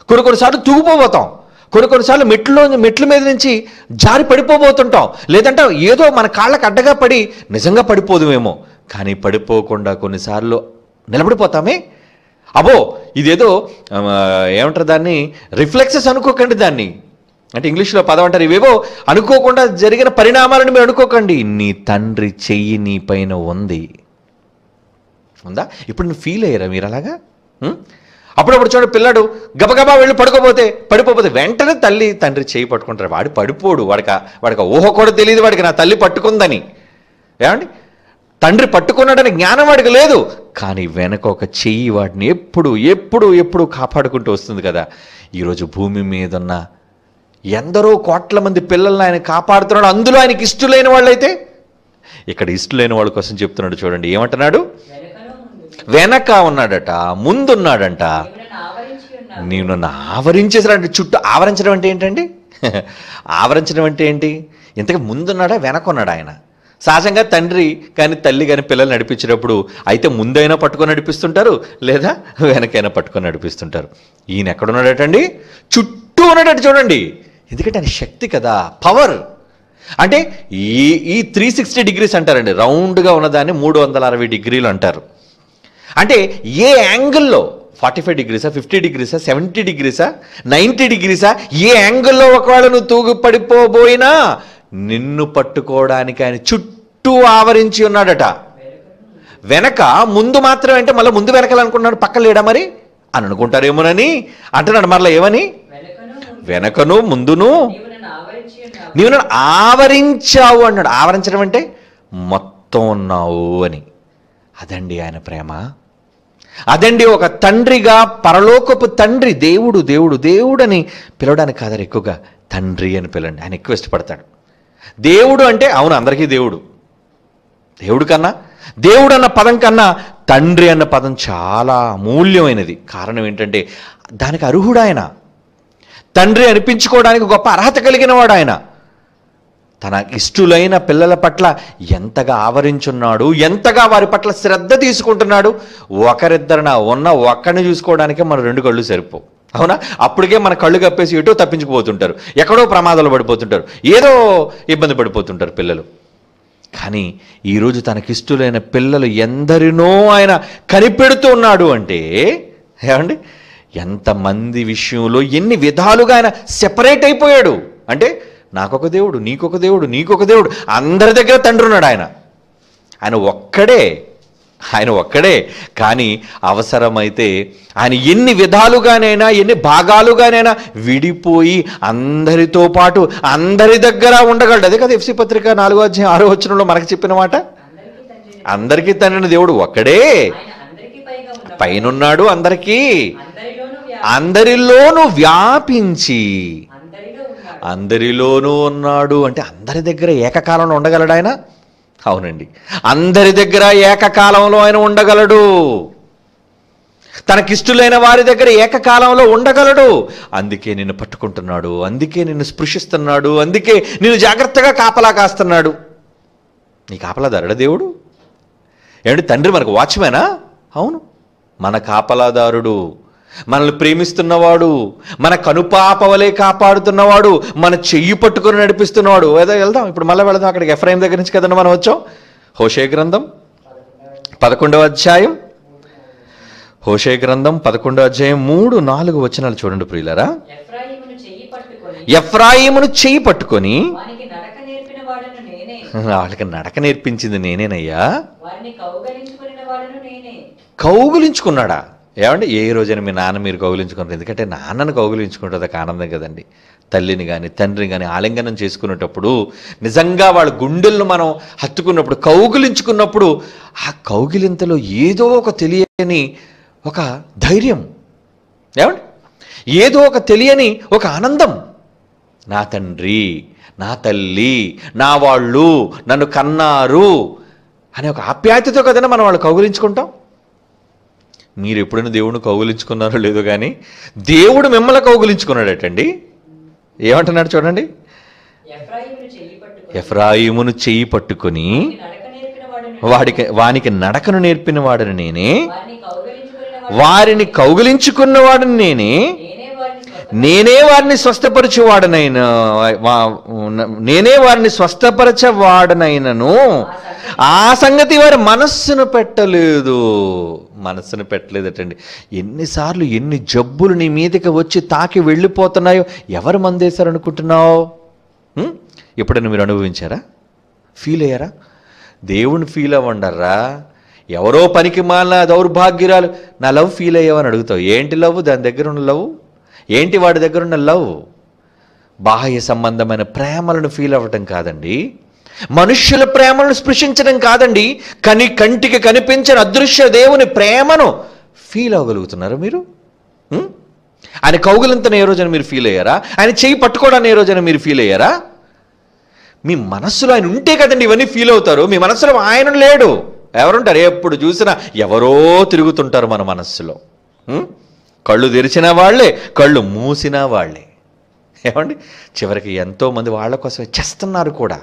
కొన్ని కొన్నిసార్లు తూగిపోబోతాం. కొన్ని కొన్నిసార్లు మెట్లో మెట్ల మీద నుంచి జారి పడిపోబోతుంటాం. లేదంటే ఏదో మన కాళ్ళకు అడ్డగా పడి నిజంగా పడిపోదుమేమో. కానీ పడిపోకుండా కొన్నిసార్లు నిలబడిపోతామే. అబో ఇదేదో ఏమంటారు దాన్ని? రిఫ్లెక్సెస్ అనుకోకండి దాన్ని. అంటే ఇంగ్లీష్లో పదం అంటారు ఇవేవో అనుకోకుండా జరిగిన పరిణామాలను మీరు అనుకోకండి. నీ తండ్రి చెయ్యి నీ పైన ఉంది. ఉందా? ఇప్పుడు నువ్వు ఫీల్ అయ్యారా మీరు అలాగా? అప్పుడప్పుడు చూడండి పిల్లాడు గబగబా వెళ్ళి పడుకోపోతే పడిపోతే వెంటనే తల్లి తండ్రి చేయి పట్టుకుంటారు. వాడు పడిపోడు వాడికి వాడికి ఊహ కూడా తెలియదు వాడికి నా తల్లి పట్టుకుందని. ఏమండి? తండ్రి పట్టుకున్నాడని జ్ఞానం వాడికి లేదు. కానీ వెనక ఒక చెయ్యి వాడిని ఎప్పుడు ఎప్పుడు ఎప్పుడు కాపాడుకుంటూ వస్తుంది కదా. ఈరోజు భూమి మీద ఉన్న ఎందరో కోట్ల మంది పిల్లల్ని ఆయన కాపాడుతున్నాడు. అందులో ఆయనకి ఇష్టలేని వాళ్ళైతే ఇక్కడ ఇష్టలేని వాళ్ళ కోసం చెప్తున్నాడు చూడండి. ఏమంటున్నాడు? ముందు వెనక ఉన్నాడట ముందున్నాడంట. నీవు నన్ను ఆవరించేసాడు చుట్టూ ఆవరించడం అంటే ఏంటండి? ఆవరించడం అంటే ఏంటి? ఇంతకు ముందున్నాడా వెనక ఉన్నాడా ఆయన? సహజంగా తండ్రి కానీ తల్లి కానీ పిల్లలు నడిపించేటప్పుడు అయితే ముందైనా పట్టుకొని నడిపిస్తుంటారు లేదా వెనకైనా పట్టుకొని నడిపిస్తుంటారు. ఈయన ఎక్కడున్నాడటండి? చుట్టూ ఉన్నాడట చూడండి. ఎందుకంటే ఆయన శక్తి కదా పవర్ అంటే ఈ ఈ త్రీ సిక్స్టీ డిగ్రీస్ అంటారండి. రౌండ్గా ఉన్నదాన్ని మూడు వందల అరవై డిగ్రీలు అంటారు. అంటే ఏ యాంగిల్లో ఫార్టీ ఫైవ్ డిగ్రీసా ఫిఫ్టీ డిగ్రీసా సెవెంటీ డిగ్రీసా నైంటీ డిగ్రీసా ఏ యాంగిల్లో ఒకవేళ నువ్వు తూగు పడిపోబోయినా నిన్ను పట్టుకోవడానికి ఆయన చుట్టూ ఆవరించి ఉన్నాడట. వెనక ముందు మాత్రం అంటే మళ్ళీ ముందు వెనకాలనుకున్నాడు పక్క లేడా మరి? అని అనుకుంటారేమోనని? అంటున్నాడు మరలా ఏమని? వెనకను ముందును. నీవు నన్ను ఆవరించావు అన్నాడు. ఆవరించడం అంటే మొత్తం ఉన్నావు అని. అదండి ఆయన ప్రేమ. అదండి ఒక తండ్రిగా పరలోకపు తండ్రి దేవుడు దేవుడు దేవుడని పిలవడానికి కాదని ఎక్కువగా తండ్రి అని పిలండి ఆయన ఎక్కువ ఇష్టపడతాడు. దేవుడు అంటే అవును అందరికీ దేవుడు. దేవుడు కన్నా దేవుడు అన్న పదం కన్నా తండ్రి అన్న పదం చాలా అమూల్యమైనది. కారణం ఏంటంటే దానికి అర్హుడు ఆయన. తండ్రి అనిపించుకోవడానికి గొప్ప అర్హత కలిగిన వాడు ఆయన. తన ఇష్టులైన పిల్లల పట్ల ఎంతగా ఆవరించున్నాడు ఎంతగా వారి పట్ల శ్రద్ధ తీసుకుంటున్నాడు ఒకరిద్దరిన ఉన్న ఒక్కడిని చూసుకోవడానికే మన రెండు కళ్ళు సరిపో అవునా? అప్పటికే మన కళ్ళు కప్పేసి ఎటో తప్పించుకుపోతుంటారు ఎక్కడో ప్రమాదాలు పడిపోతుంటారు ఏదో ఇబ్బంది పడిపోతుంటారు పిల్లలు. కానీ ఈరోజు తనకిష్టులైన పిల్లలు ఎందరినో ఆయన కనిపెడుతూ ఉన్నాడు అంటే ఏమండి? ఎంతమంది విషయంలో ఎన్ని విధాలుగా ఆయన సెపరేట్ అయిపోయాడు? అంటే నాకొక దేవుడు నీకొక దేవుడు నీకొక దేవుడు అందరి దగ్గర తండ్రి ఉన్నాడు ఆయన. ఆయన ఒక్కడే ఆయన ఒక్కడే. కానీ అవసరమైతే ఆయన ఎన్ని విధాలుగానైనా ఎన్ని భాగాలుగానైనా విడిపోయి అందరితో పాటు అందరి దగ్గర ఉండగలడు. అదే కదా ఎఫ్సి పత్రిక నాలుగో అధ్యాయం ఆరో వచనంలో మనకు చెప్పిన మాట? అందరికీ తండ్రి అందరికీ తండ్రిని దేవుడు ఒక్కడే. పైనున్నాడు అందరికీ అందరిలోనూ వ్యాపి అందరిలోనూ వ్యాపించి అందరిలోనూ ఉన్నాడు అంటే అందరి దగ్గర ఏకకాలంలో ఉండగలడు ఆయన? అవునండి. అందరి దగ్గర ఏకకాలంలో ఆయన ఉండగలడు. తనకిష్టులైన వారి దగ్గర ఏకకాలంలో ఉండగలడు. అందుకే నిన్ను పట్టుకుంటున్నాడు. అందుకే నిన్ను స్పృశిస్తున్నాడు. అందుకే నిన్ను జాగ్రత్తగా కాపలా కాస్తున్నాడు. నీ కాపలాదారుడా దేవుడు? ఏమంటే తండ్రి మనకు వాచ్మేనా? అవును. మన కాపలాదారుడు. మనల్ని ప్రేమిస్తున్నవాడు మన కనుపాపవలే కాపాడుతున్నవాడు మన చెయ్యి పట్టుకొని నడిపిస్తున్నవాడు. ఏదో వెళ్దాం ఇప్పుడు మళ్ళీ వెళదాం అక్కడికి. ఎఫ్రాయిం దగ్గర నుంచి కదండి మనం వచ్చాం? హోషే గ్రంథం పదకొండవ అధ్యాయం. హోషే గ్రంథం పదకొండవ అధ్యాయం మూడు నాలుగు వచనాలు చూడండి ప్రియులరా. ఎఫ్రాయిమును చెయ్యి పట్టుకొని వాళ్ళకి నడక నేర్పించింది నేనేనయ్యా. కౌగులించుకున్నాడా? ఏమండి? ఏ రోజైనా మీ నాన్న మీరు కౌగులించుకున్నారు ఎందుకంటే నాన్నను కౌగిలించుకుంటుంది ఒక ఆనందం కదండి. తల్లిని కానీ తండ్రిని కానీ ఆలింగనం చేసుకునేటప్పుడు నిజంగా వాళ్ళ గుండెలను మనం హత్తుకున్నప్పుడు కౌగులించుకున్నప్పుడు ఆ కౌగిలింతలో ఏదో ఒక తెలియని ఒక ధైర్యం. ఏమండి? ఏదో ఒక తెలియని ఒక ఆనందం. నా తండ్రి నా తల్లి నా వాళ్ళు నన్ను కన్నారు అనే ఒక ఆప్యాయతతో కదన్నా మనం వాళ్ళు కౌగులించుకుంటాం. మీరు ఎప్పుడైనా దేవుడిని కౌగులించుకున్నారో లేదో కానీ దేవుడు మిమ్మల్ని కౌగులించుకున్నాడటండి. ఏమంటున్నాడు చూడండి. ఎఫ్రాయిమును చెయ్యి పట్టుకొని వాడికి వానికి నడకను నేర్పిన వాడిని నేనే వారిని కౌగలించుకున్న వారిని కౌగిలించుకున్న వాడిని నేనే నేనే వారిని స్వస్థ నేనే వారిని వా- నేనే వారిని స్వస్థపరచవాడనైనను. ఆ సంగతి వారి మనస్సును పెట్టలేదు. మనస్సును పెట్టలేదటండి. ఎన్నిసార్లు ఎన్ని జబ్బులు నీ మీదకి వచ్చి తాకి వెళ్ళిపోతున్నాయో ఎవరు మందేశారు అనుకుంటున్నావు ఎప్పుడైనా మీరు అనుభవించారా? ఫీల్ అయ్యారా? దేవుని ఫీల్ అవ్వండర్రా. ఎవరో పనికి మాలిన దౌర్భాగ్యురాలు నా లవ్ ఫీల్ అయ్యావని అడుగుతావు. ఏంటి లవ్ దాని దగ్గర ఉన్న లవ్ ఏంటి వాడి దగ్గర ఉన్న లవ్? బాహ్య సంబంధమైన ప్రేమలను ఫీల్ అవ్వటం కాదండి. మనుష్యుల ప్రేమలను స్పృశించడం కాదండి. కని కంటికి కనిపించిన అదృశ్య దేవుని ప్రేమను ఫీల్ అవ్వగలుగుతున్నారు మీరు? ఆయన కౌగులంతన ఏ రోజున మీరు ఫీల్ అయ్యారా? ఆయన చేయి పట్టుకోవడాన్ని ఏ రోజున మీరు ఫీల్ అయ్యారా? మీ మనస్సులో ఆయన ఉంటే కదండి ఇవన్నీ ఫీల్ అవుతారు. మీ మనస్సులో ఆయన లేడు. ఎవరుంటారు? ఎప్పుడు చూసినా ఎవరో తిరుగుతుంటారు మన మనస్సులో. కళ్ళు తెరిచిన వాళ్ళే కళ్ళు మూసిన వాళ్ళే. ఏమండి? చివరికి ఎంతోమంది వాళ్ళ కోసమే చేస్తున్నారు కూడా.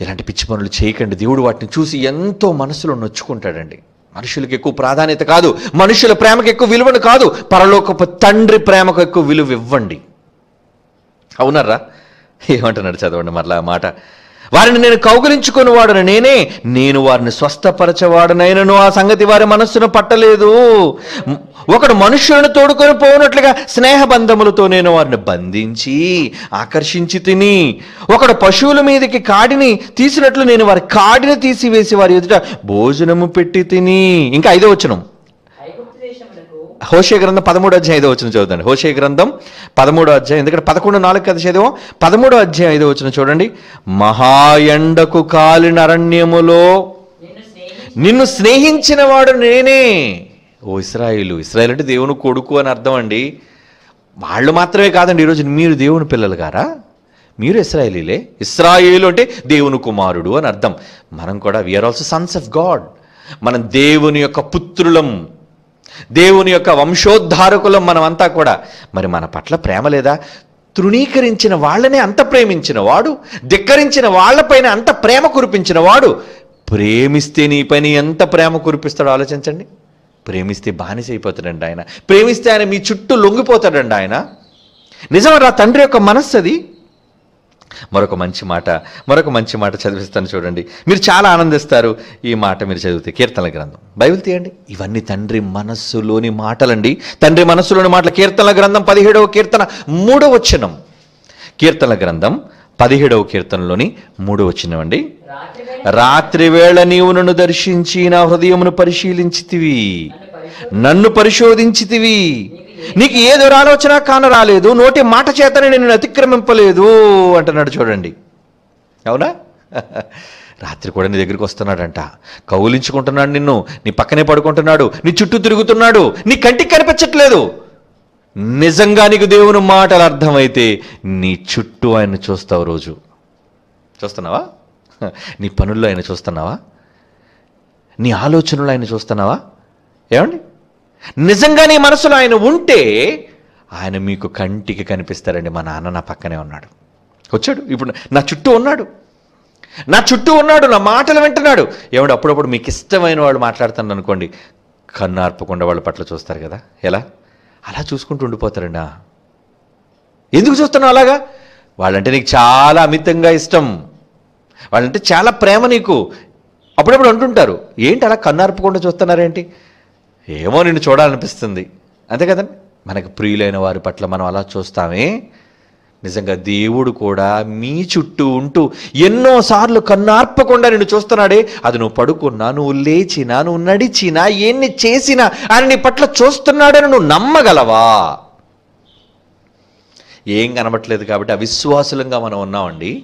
ఇలాంటి పిచ్చి పనులు చేయకండి. దేవుడు వాటిని చూసి ఎంతో మనసులో నొచ్చుకుంటాడండి. మనుషులకు ఎక్కువ ప్రాధాన్యత కాదు. మనుషుల ప్రేమకు ఎక్కువ విలువను కాదు. పరలోకపు తండ్రి ప్రేమకు ఎక్కువ విలువ ఇవ్వండి. అవునర్రా? ఏమంటున్నాడు చదవండి మరలా మాట. వారిని నేను కౌగిలించుకొని వాడను నేనే. నేను వారిని స్వస్థపరచవాడనైనను. ఆ సంగతి వారి మనస్సును పట్టలేదు. ఒకడు మనుష్యులను తోడుకొని పోనట్లుగా స్నేహబంధములతో నేను వారిని బంధించి ఆకర్షించి తిని ఒకడు పశువుల మీదకి కాడిని తీసినట్లు నేను వారి కాడిని తీసివేసి వారి ఎదుట భోజనము పెట్టి తిని. ఇంకా ఐదో వచనం. హోషే గ్రంథం పదమూడో అధ్యాయం ఐదో వచ్చిన చదువుతాను. హోషే గ్రంథం పదమూడో అధ్యాయం. ఎందుకంటే పదకొండు నాలుగు కదా చదివాం. పదమూడో అధ్యాయం ఐదో వచ్చిన చూడండి. మహాయండకు కాలిన అరణ్యములో నిన్ను స్నేహించిన వాడు నేనే. ఓ ఇస్రాయిలు ఇస్రాయిల్ అంటే దేవుని కొడుకు అని అర్థం అండి. వాళ్ళు మాత్రమే కాదండి ఈరోజు మీరు దేవుని పిల్లలు గారా మీరు ఇస్రాయేలీలే. ఇస్రాయేలు అంటే దేవుని కుమారుడు అని అర్థం. మనం కూడా we are also sons of God మనం దేవుని యొక్క పుత్రులం. దేవుని యొక్క వంశోద్ధారకులం మనమంతా కూడా. మరి మన పట్ల ప్రేమ లేదా? తృణీకరించిన వాళ్ళనే అంత ప్రేమించిన వాడు ధిక్కరించిన వాళ్ళపైన అంత ప్రేమ కురిపించిన వాడు ప్రేమిస్తే నీ పైన ఎంత ప్రేమ కురిపిస్తాడో ఆలోచించండి. ప్రేమిస్తే బానిస అయిపోతాడండి ఆయన. ప్రేమిస్తే ఆయన మీ చుట్టూ లొంగిపోతాడండి ఆయన. నిజమరా తండ్రి యొక్క మనస్సు అది మరొక మంచి మాట మరొక మంచి మాట చదివిస్తాను చూడండి. మీరు చాలా ఆనందిస్తారు ఈ మాట మీరు చదివితే. కీర్తనల గ్రంథం. బైబిల్ తీయండి. ఇవన్నీ తండ్రి మనస్సులోని మాటలండి. తండ్రి మనస్సులోని మాటలు. కీర్తనల గ్రంథం పదిహేడవ కీర్తన మూడవ వచనం. కీర్తనల గ్రంథం పదిహేడవ కీర్తనలోని మూడు వచ్చినవండి అండి. రాత్రి వేళ నీవు నన్ను దర్శించి నా హృదయమును పరిశీలించితివి. నన్ను పరిశోధించితివి. నీకు ఏ దురాలోచన కానరాలేదు నోటి మాట చేతనే నేను అతిక్రమింపలేదు అంటున్నాడు చూడండి. అవునా? రాత్రి కూడా నీ దగ్గరికి వస్తున్నాడంట. కౌలించుకుంటున్నాడు నిన్ను. నీ పక్కనే పడుకుంటున్నాడు. నీ చుట్టూ తిరుగుతున్నాడు. నీ కంటికి కనిపించట్లేదు. నిజంగా నీకు దేవుని మాటలు అర్థమైతే నీ చుట్టూ ఆయన చూస్తావు రోజు. చూస్తున్నావా? నీ పనుల్లో ఆయన చూస్తున్నావా? నీ ఆలోచనలు ఆయన చూస్తున్నావా? ఏమండి? నిజంగా నీ మనసులో ఆయన ఉంటే ఆయన మీకు కంటికి కనిపిస్తారండి మా నాన్న నా పక్కనే ఉన్నాడు. వచ్చాడు. ఇప్పుడు నా చుట్టూ ఉన్నాడు. నా చుట్టూ ఉన్నాడు. నా మాటలు వింటున్నాడు. ఏమంటే అప్పుడప్పుడు మీకు ఇష్టమైన వాళ్ళు మాట్లాడుతాను అనుకోండి కన్ను ఆర్పకుండా వాళ్ళ పట్ల చూస్తారు కదా. ఎలా? అలా చూసుకుంటూ ఉండిపోతారండి ఎందుకు చూస్తున్నావు అలాగా? వాళ్ళంటే నీకు చాలా అమితంగా ఇష్టం. వాళ్ళంటే చాలా ప్రేమ నీకు. అప్పుడప్పుడు అంటుంటారు ఏంటి అలా కన్నార్పకుండా చూస్తున్నారేంటి? ఏమో నిన్ను చూడాలనిపిస్తుంది. అంతే కదండి? మనకు ప్రియులైన వారి పట్ల మనం అలా చూస్తామే. నిజంగా దేవుడు కూడా మీ చుట్టూ ఉంటూ ఎన్నోసార్లు కన్నార్పకుండా నిన్ను చూస్తున్నాడే. అది నువ్వు పడుకున్నా నువ్వు లేచినా నువ్వు నడిచినా ఎన్ని చేసినా ఆయన నీ పట్ల చూస్తున్నాడని నువ్వు నమ్మగలవా? ఏం కనబట్లేదు కాబట్టి అవిశ్వాసులంగా మనం ఉన్నామండి.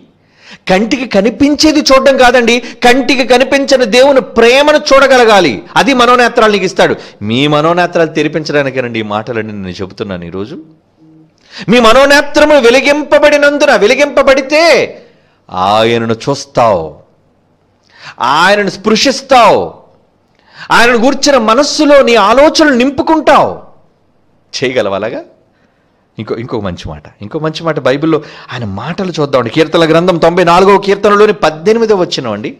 కంటికి కనిపించేది చూడడం కాదండి. కంటికి కనిపించని దేవుని ప్రేమను చూడగలగాలి. అది మనోనేత్రాలు నీకు ఇస్తాడు. మీ మనోనేత్రాలు తెరిపించడానికేనండి ఈ మాటలన్నీ నేను చెబుతున్నాను ఈరోజు. మీ మనోనేత్రము వెలిగింపబడినందున వెలిగింపబడితే ఆయనను చూస్తావు. ఆయనను స్పృశిస్తావు. ఆయనను గూర్చిన మనస్సులో నీ ఆలోచనలు నింపుకుంటావు. చేయగలవాలగా? ఇంకో ఇంకో మంచి మాట. ఇంకో మంచి మాట బైబిల్లో ఆయన మాటలు చూద్దామండి కీర్తన గ్రంథం తొంభై నాలుగవ కీర్తనలోని పద్దెనిమిదవ వచ్చిన అండి.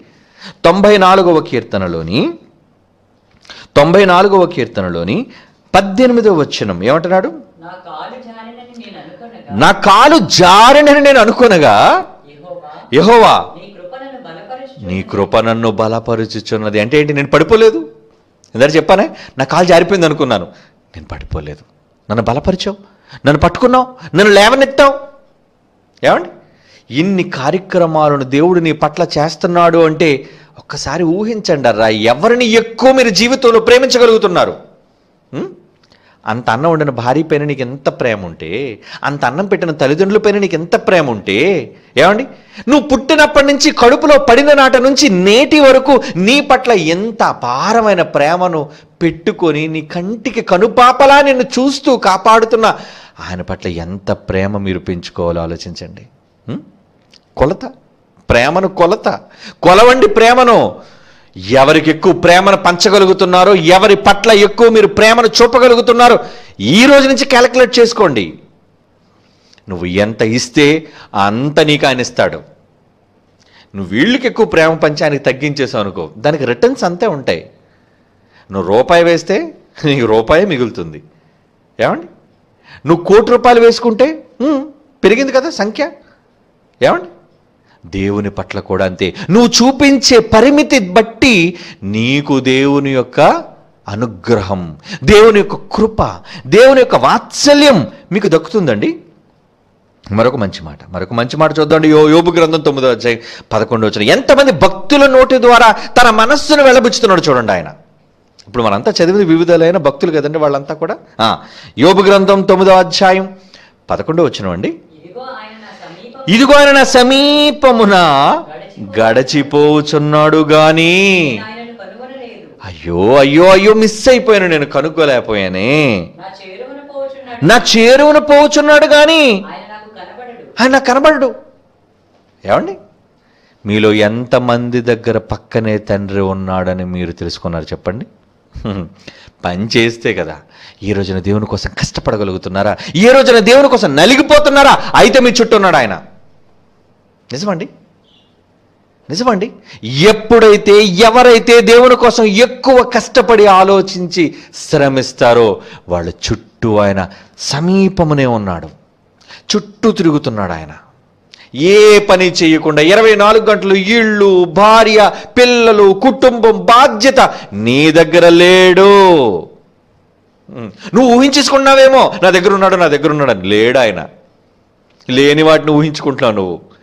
తొంభై నాలుగవ కీర్తనలోని తొంభై నాలుగవ కీర్తనలోని పద్దెనిమిదవ వచ్చినం ఏమంటున్నాడు నా కాలు జారినని నేను అనుకొనగా నా కాలు జారినని నేను అనుకొనగా యెహోవా నీ కృప నన్ను బలపరుచుచున్నది. అంటే ఏంటి? నేను పడిపోలేదు. ఇందాక చెప్పానే నా కాలు జారిపోయింది అనుకున్నాను. నేను పడిపోలేదు. నన్ను బలపరిచావు. నన్ను పట్టుకున్నావు. నన్ను లేవనెత్తావు. ఏమండి? ఇన్ని కార్యక్రమాలను దేవుడు నీ పట్ల చేస్తున్నాడు అంటే ఒక్కసారి ఊహించండి అర్రా ఎవరిని ఎక్కువ మీరు జీవితంలో ప్రేమించగలుగుతున్నారు? అంత అన్నం వండిన భార్య పైన నీకు ఎంత ప్రేమ ఉంటే అంత అన్నం పెట్టిన తల్లిదండ్రుల పైన నీకు ఎంత ప్రేమ ఉంటే ఏమండి? నువ్వు పుట్టినప్పటి నుంచి కడుపులో పడిన నాట నుంచి నేటి వరకు నీ పట్ల ఎంత అపారమైన ప్రేమను పెట్టుకొని నీ కంటికి కనుపాపలా నిన్ను చూస్తూ కాపాడుతున్న ఆయన పట్ల ఎంత ప్రేమ మీరు పెంచుకోవాలో ఆలోచించండి. కొలత. ప్రేమను కొలత. కొలవండి ప్రేమను. ఎవరికి ఎక్కువ ప్రేమను పంచగలుగుతున్నారో ఎవరి పట్ల ఎక్కువ మీరు ప్రేమను చూపగలుగుతున్నారో ఈ రోజు నుంచి క్యాలిక్యులేట్ చేసుకోండి. నువ్వు ఎంత ఇస్తే అంత నీకు ఆయన ఇస్తాడు. నువ్వు వీళ్ళకి ఎక్కువ ప్రేమ పంచి ఆయనకి తగ్గించేసావు అనుకో దానికి రిటర్న్స్ అంతే ఉంటాయి. నువ్వు రూపాయి వేస్తే నీకు రూపాయి మిగులుతుంది. ఏమండి? నువ్వు కోటి రూపాయలు వేసుకుంటే పెరిగింది కదా సంఖ్య. ఏమండి? దేవుని పట్ల కూడా అంతే. నువ్వు చూపించే పరిమితి బట్టి నీకు దేవుని యొక్క అనుగ్రహం దేవుని యొక్క కృప దేవుని యొక్క వాత్సల్యం మీకు దక్కుతుందండి. మరొక మంచి మాట మరొక మంచి మాట చూద్దాం యో యోబు గ్రంథం తొమ్మిదో అధ్యాయం పదకొండు వచ్చిన ఎంతమంది భక్తుల నోటి ద్వారా తన మనస్సును వెళ్ళబుచ్చుతున్నాడు చూడండి ఆయన. ఇప్పుడు మనంతా చదివిన వివిధాలైన భక్తులు కదండి వాళ్ళంతా కూడా. యోబు గ్రంథం తొమ్మిదో అధ్యాయం పదకొండో వచ్చిన అండి. ఇదిగో ఆయన నా సమీపమున గడచిపోచున్నాడు గాని. అయ్యో అయ్యో అయ్యో మిస్ అయిపోయాను నేను కనుక్కోలేకపోయానే. నా చేరువును పోచున్నాడు చేరువున పోచున్నాడు గాని. ఆయన నాకు కనబడడు. ఏమండి? మీలో ఎంతమంది దగ్గర పక్కనే తండ్రి ఉన్నాడని మీరు తెలుసుకున్నారు చెప్పండి. పని చేస్తే కదా ఈ రోజున దేవుని కోసం కష్టపడగలుగుతున్నారా? ఈ రోజున దేవుని కోసం నలిగిపోతున్నారా? అయితే మీ చుట్టూ ఉన్నాడు ఆయన. నిజమండి? నిజమండి? ఎప్పుడైతే ఎవరైతే దేవుని కోసం ఎక్కువ కష్టపడి ఆలోచించి శ్రమిస్తారో వాళ్ళ చుట్టూ ఆయన సమీపమునే ఉన్నాడు. చుట్టూ తిరుగుతున్నాడు ఆయన. ఏ పని చేయకుండా ఇరవై నాలుగు గంటలు ఇళ్ళు భార్య పిల్లలు కుటుంబం బాధ్యత నీ దగ్గర లేడు. నువ్వు ఊహించేసుకున్నావేమో నా దగ్గర ఉన్నాడు నా దగ్గర ఉన్నాడు లేడు ఆయన. లేని వాటిని ఊహించుకుంటున్నావు నువ్వు.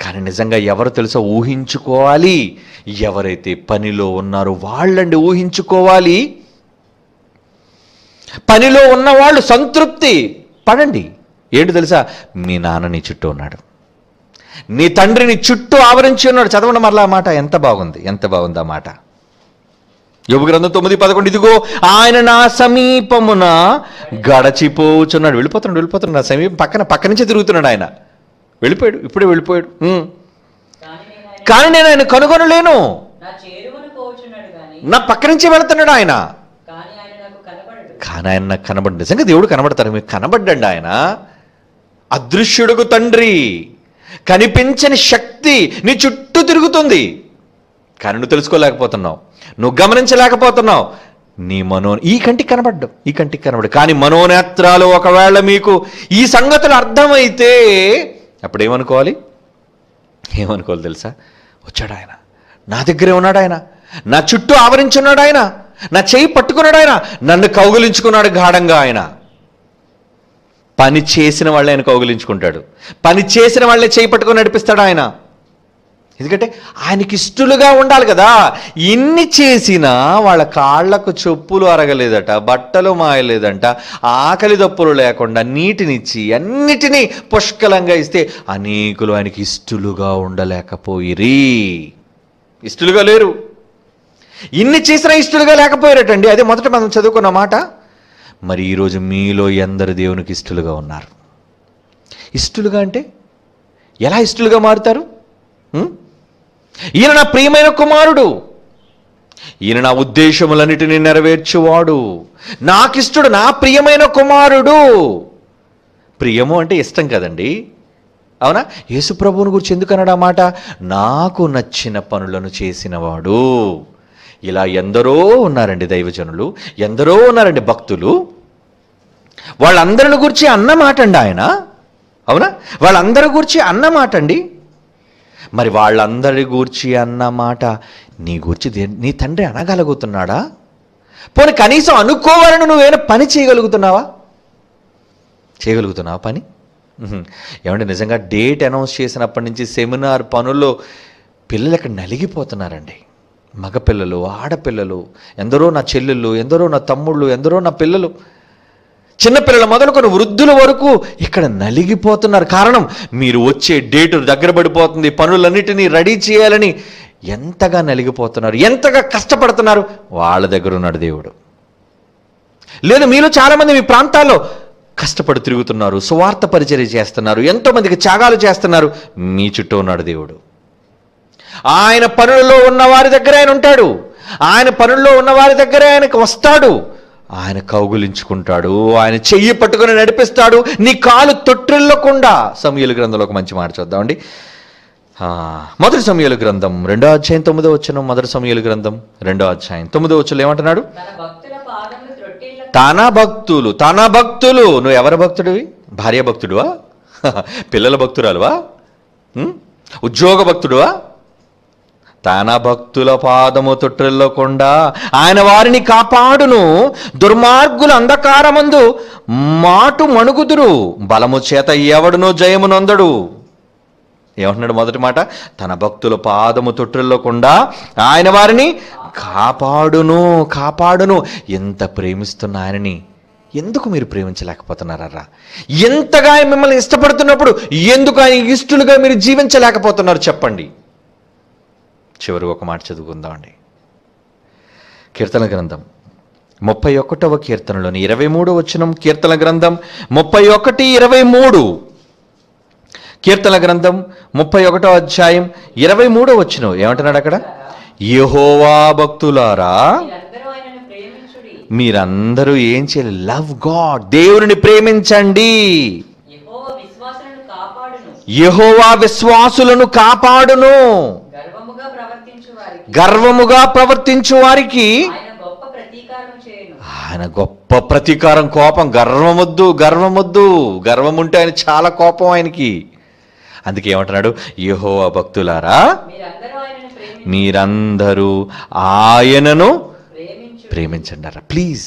కానీ నిజంగా ఎవరు తెలుసో ఊహించుకోవాలి. ఎవరైతే పనిలో ఉన్నారో వాళ్ళండి ఊహించుకోవాలి. పనిలో ఉన్నవాళ్ళు సంతృప్తి. పడండి. ఏంటి తెలుసా? మీ నాన్న నీ చుట్టూ ఉన్నాడు. నీ తండ్రిని చుట్టూ ఆవరించి ఉన్నాడు. చదవండి మరలా ఆ మాట. ఎంత బాగుంది. ఎంత బాగుంది ఆ మాట. యోగ గ్రంథం తొమ్మిది పదకొండు. ఇదిగో ఆయన నా సమీపమున గడచిపోచున్నాడు. వెళ్ళిపోతున్నాడు వెళ్ళిపోతున్నాడు. నా సమీపం పక్కన పక్క నుంచే తిరుగుతున్నాడు ఆయన. వెళ్ళిపోయాడు ఇప్పుడే వెళ్ళిపోయాడు. కానీ నేను ఆయన కనుగొనలేను. నా పక్క నుంచే వెళ్తున్నాడు ఆయన. కానీ ఆయన నాకు కనబడడు. కనబడి నిజంగా దేవుడు కనబడతారు. మీకు కనబడ్డండి ఆయన. అదృశ్యుడుగు తండ్రి. కనిపించని శక్తి నీ చుట్టూ తిరుగుతుంది. కానీ నువ్వు తెలుసుకోలేకపోతున్నావు. నువ్వు గమనించలేకపోతున్నావు. నీ మనో ఈ కంటికి కనబడ్డం. ఈ కంటికి కనబడు కానీ మనోనేత్రాలు ఒకవేళ మీకు ఈ సంగతులు అర్థమైతే అప్పుడు ఏమనుకోవాలి ఏమనుకోవాలి తెలుసా? వచ్చాడు ఆయన. నా దగ్గరే ఉన్నాడు ఆయన. నా చుట్టూ ఆవరించున్నాడు ఆయన. నా చేయి పట్టుకున్నాడు ఆయన. నన్ను కౌగిలించుకున్నాడు గాఢంగా ఆయన. పని చేసిన వాళ్ళే ఆయన కౌగిలించుకుంటాడు. పని చేసిన వాళ్ళే చేయి పట్టుకొని నడిపిస్తాడు ఆయన. ఎందుకంటే ఆయనకి ఇష్టలుగా ఉండాలి కదా. ఇన్ని చేసినా వాళ్ళ కాళ్ళకు చెప్పులు అరగలేదట బట్టలు మాయలేదంట ఆకలి దప్పులు లేకుండా నీటినిచ్చి అన్నిటినీ పుష్కలంగా ఇస్తే అనేకులు ఆయనకి ఇష్టలుగా ఉండలేకపోయిరి. ఇష్టలుగా లేరు. ఇన్ని చేసినా ఇష్టలుగా లేకపోయారటండి. అదే మొదట మనం చదువుకున్న మాట. మరి ఈరోజు మీలో ఎందరు దేవునికి ఇష్టలుగా ఉన్నారు? ఇష్టలుగా అంటే ఎలా ఇష్టలుగా మారుతారు? ఈయన నా ప్రియమైన కుమారుడు. ఈయన నా ఉద్దేశములన్నిటినీ నెరవేర్చువాడు. నాకిష్టడు నా ప్రియమైన కుమారుడు. ప్రియము అంటే ఇష్టం కదండి. అవునా? యేసుప్రభువుని గురించి ఎందుకు అన్నాడు ఆ మాట? నాకు నచ్చిన పనులను చేసినవాడు. ఇలా ఎందరో ఉన్నారండి దైవజనులు ఎందరో ఉన్నారండి భక్తులు. వాళ్ళందరిని గురించి అన్నమాట అండి ఆయన. అవునా? వాళ్ళందరి గురించి అన్నమాట అండి మరి వాళ్ళందరి గూర్చి అన్న మాట నీ గూర్చి నీ తండ్రి అనగలుగుతున్నాడా? పోనీ కనీసం అనుకోవాలని నువ్వేమైనా పని చేయగలుగుతున్నావా? చేయగలుగుతున్నావా పని? ఏమంటే నిజంగా డేట్ అనౌన్స్ చేసినప్పటి నుంచి సెమినార్ పనుల్లో పిల్లలు ఇక్కడ నలిగిపోతున్నారండి. మగపిల్లలు ఆడపిల్లలు ఎందరో నా చెల్లెళ్ళు ఎందరో నా తమ్ముళ్ళు ఎందరో నా పిల్లలు. చిన్నపిల్లల మొదలుకొని వృద్ధుల వరకు ఇక్కడ నలిగిపోతున్నారు. కారణం మీరు వచ్చే డేటు దగ్గర పడిపోతుంది. పనులన్నిటినీ రెడీ చేయాలని ఎంతగా నలిగిపోతున్నారు ఎంతగా కష్టపడుతున్నారు వాళ్ళ దగ్గర ఉన్నాడు దేవుడు. లేదు మీలో చాలామంది మీ ప్రాంతాల్లో కష్టపడి తిరుగుతున్నారు సువార్త పరిచర్య చేస్తున్నారు ఎంతోమందికి త్యాగాలు చేస్తున్నారు. మీ చుట్టూ ఉన్నాడు దేవుడు. ఆయన పనులలో ఉన్న వారి దగ్గర ఆయన ఉంటాడు. ఆయన పనుల్లో ఉన్న వారి దగ్గర ఆయనకు వస్తాడు. ఆయన కౌగులించుకుంటాడు ఆయన చెయ్యి పట్టుకొని నడిపిస్తాడు నీ కాలు తొట్టిల్లకుండా. సమయలు గ్రంథంలో ఒక మంచి మాట చూద్దామండి మొదటి సమయలు గ్రంథం రెండో అధ్యాయం తొమ్మిదో వచ్చిన మొదటి సమయలు గ్రంథం రెండో అధ్యాయం. తొమ్మిదో వచ్చులు ఏమంటున్నాడు? తన భక్తుల తన భక్తులు నువ్వు ఎవరి భక్తుడివి? భార్య భక్తుడువా? పిల్లల భక్తురాలువా? ఉద్యోగ భక్తుడువా? తన భక్తుల పాదము తొట్టిల్లకుండా ఆయన వారిని కాపాడును. దుర్మార్గుల అంధకారమందు మాటు మణుగుదురు. బలము చేత ఎవడునో జయమునొందడు ఏమంటున్నాడు మొదటి మాట? తన భక్తుల పాదము తొట్టిల్లకుండా ఆయన వారిని కాపాడును కాపాడును. ఎంత ప్రేమిస్తున్న ఆయనని ఎందుకు మీరు ప్రేమించలేకపోతున్నారా ఎంతగా మిమ్మల్ని ఇష్టపడుతున్నప్పుడు ఎందుకు ఆయన ఇష్టలుగా మీరు జీవించలేకపోతున్నారు చెప్పండి. చివరి ఒక మాట చదువుకుందామండి. కీర్తన గ్రంథం. ముప్పై ఒకటవ కీర్తనలోని ఇరవై మూడు వచనం కీర్తన గ్రంథం. ముప్పై ఒకటి ఇరవై మూడు. కీర్తన గ్రంథం ముప్పై ఒకటో అధ్యాయం ఇరవై మూడో వచనం. ఏమంటున్నాడు అక్కడ? యెహోవా భక్తులారా మీరందరూ ఏం చేయాలి? లవ్ గాడ్ దేవుని ప్రేమించండి. యెహోవా విశ్వాసులను కాపాడును. గర్వముగా ప్రవర్తించు వారికి. ఆయన గొప్ప ప్రతీకారం కోపం. గర్వమొద్దు గర్వమొద్దు. గర్వం ఉంటే ఆయన చాలా కోపం ఆయనకి. అందుకే ఏమంటున్నాడు? యెహోవా భక్తులారా మీరందరూ ఆయనను ప్రేమి మీరందరూ ఆయనను ప్రేమించు. ప్రేమించండి ప్లీజ్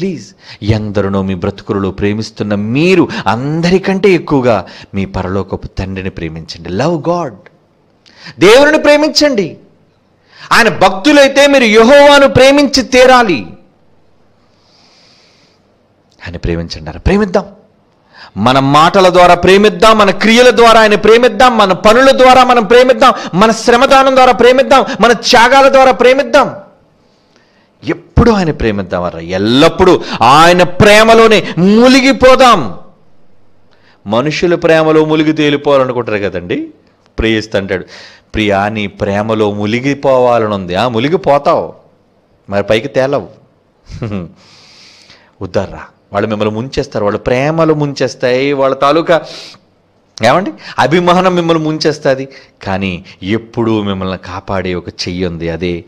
ప్లీజ్. ఎందరినో మీ బ్రతుకులలో ప్రేమిస్తున్న మీరు అందరికంటే ఎక్కువగా మీ పరలోకపు తండ్రిని ప్రేమించండి. Love God. దేవుని ప్రేమించండి. ఆయన భక్తులైతే మీరు యహోవాను ప్రేమించి తీరాలి. ఆయన ప్రేమించండి ప్రేమిద్దాం. మన మాటల ద్వారా ప్రేమిద్దాం మన క్రియల ద్వారా ఆయన ప్రేమిద్దాం మన పనుల ద్వారా మనం ప్రేమిద్దాం మన శ్రమదానం ద్వారా ప్రేమిద్దాం మన త్యాగాల ద్వారా ప్రేమిద్దాం. ఎప్పుడు ఆయన ప్రేమిద్దామరా ఎల్లప్పుడూ ఆయన ప్రేమలోనే మునిగిపోదాం. మనుషుల ప్రేమలో మునిగి తేలిపోవాలనుకుంటారు కదండి. ప్రేయిస్తుంటాడు. ప్రియా నీ ప్రేమలో మునిగిపోవాలనుంది. ఆ మునిగిపోతావు. మరి పైకి తేలవు. ఉద్దర్రా వాళ్ళు మిమ్మల్ని ముంచేస్తారు. వాళ్ళ ప్రేమలు ముంచేస్తాయి. వాళ్ళ తాలూకా ఏమండి? అభిమానం మిమ్మల్ని ముంచేస్తుంది. కానీ ఎప్పుడూ మిమ్మల్ని కాపాడే ఒక చెయ్యి ఉంది. అదే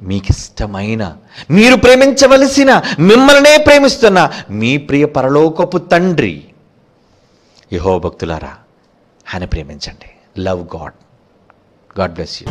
మీకు ఇష్టమైన మీరు ప్రేమించవలసిన మిమ్మల్నే ప్రేమిస్తున్న మీ ప్రియ పరలోకపు తండ్రి. యహో భక్తులారా ఆయన ప్రేమించండి. Love God God bless you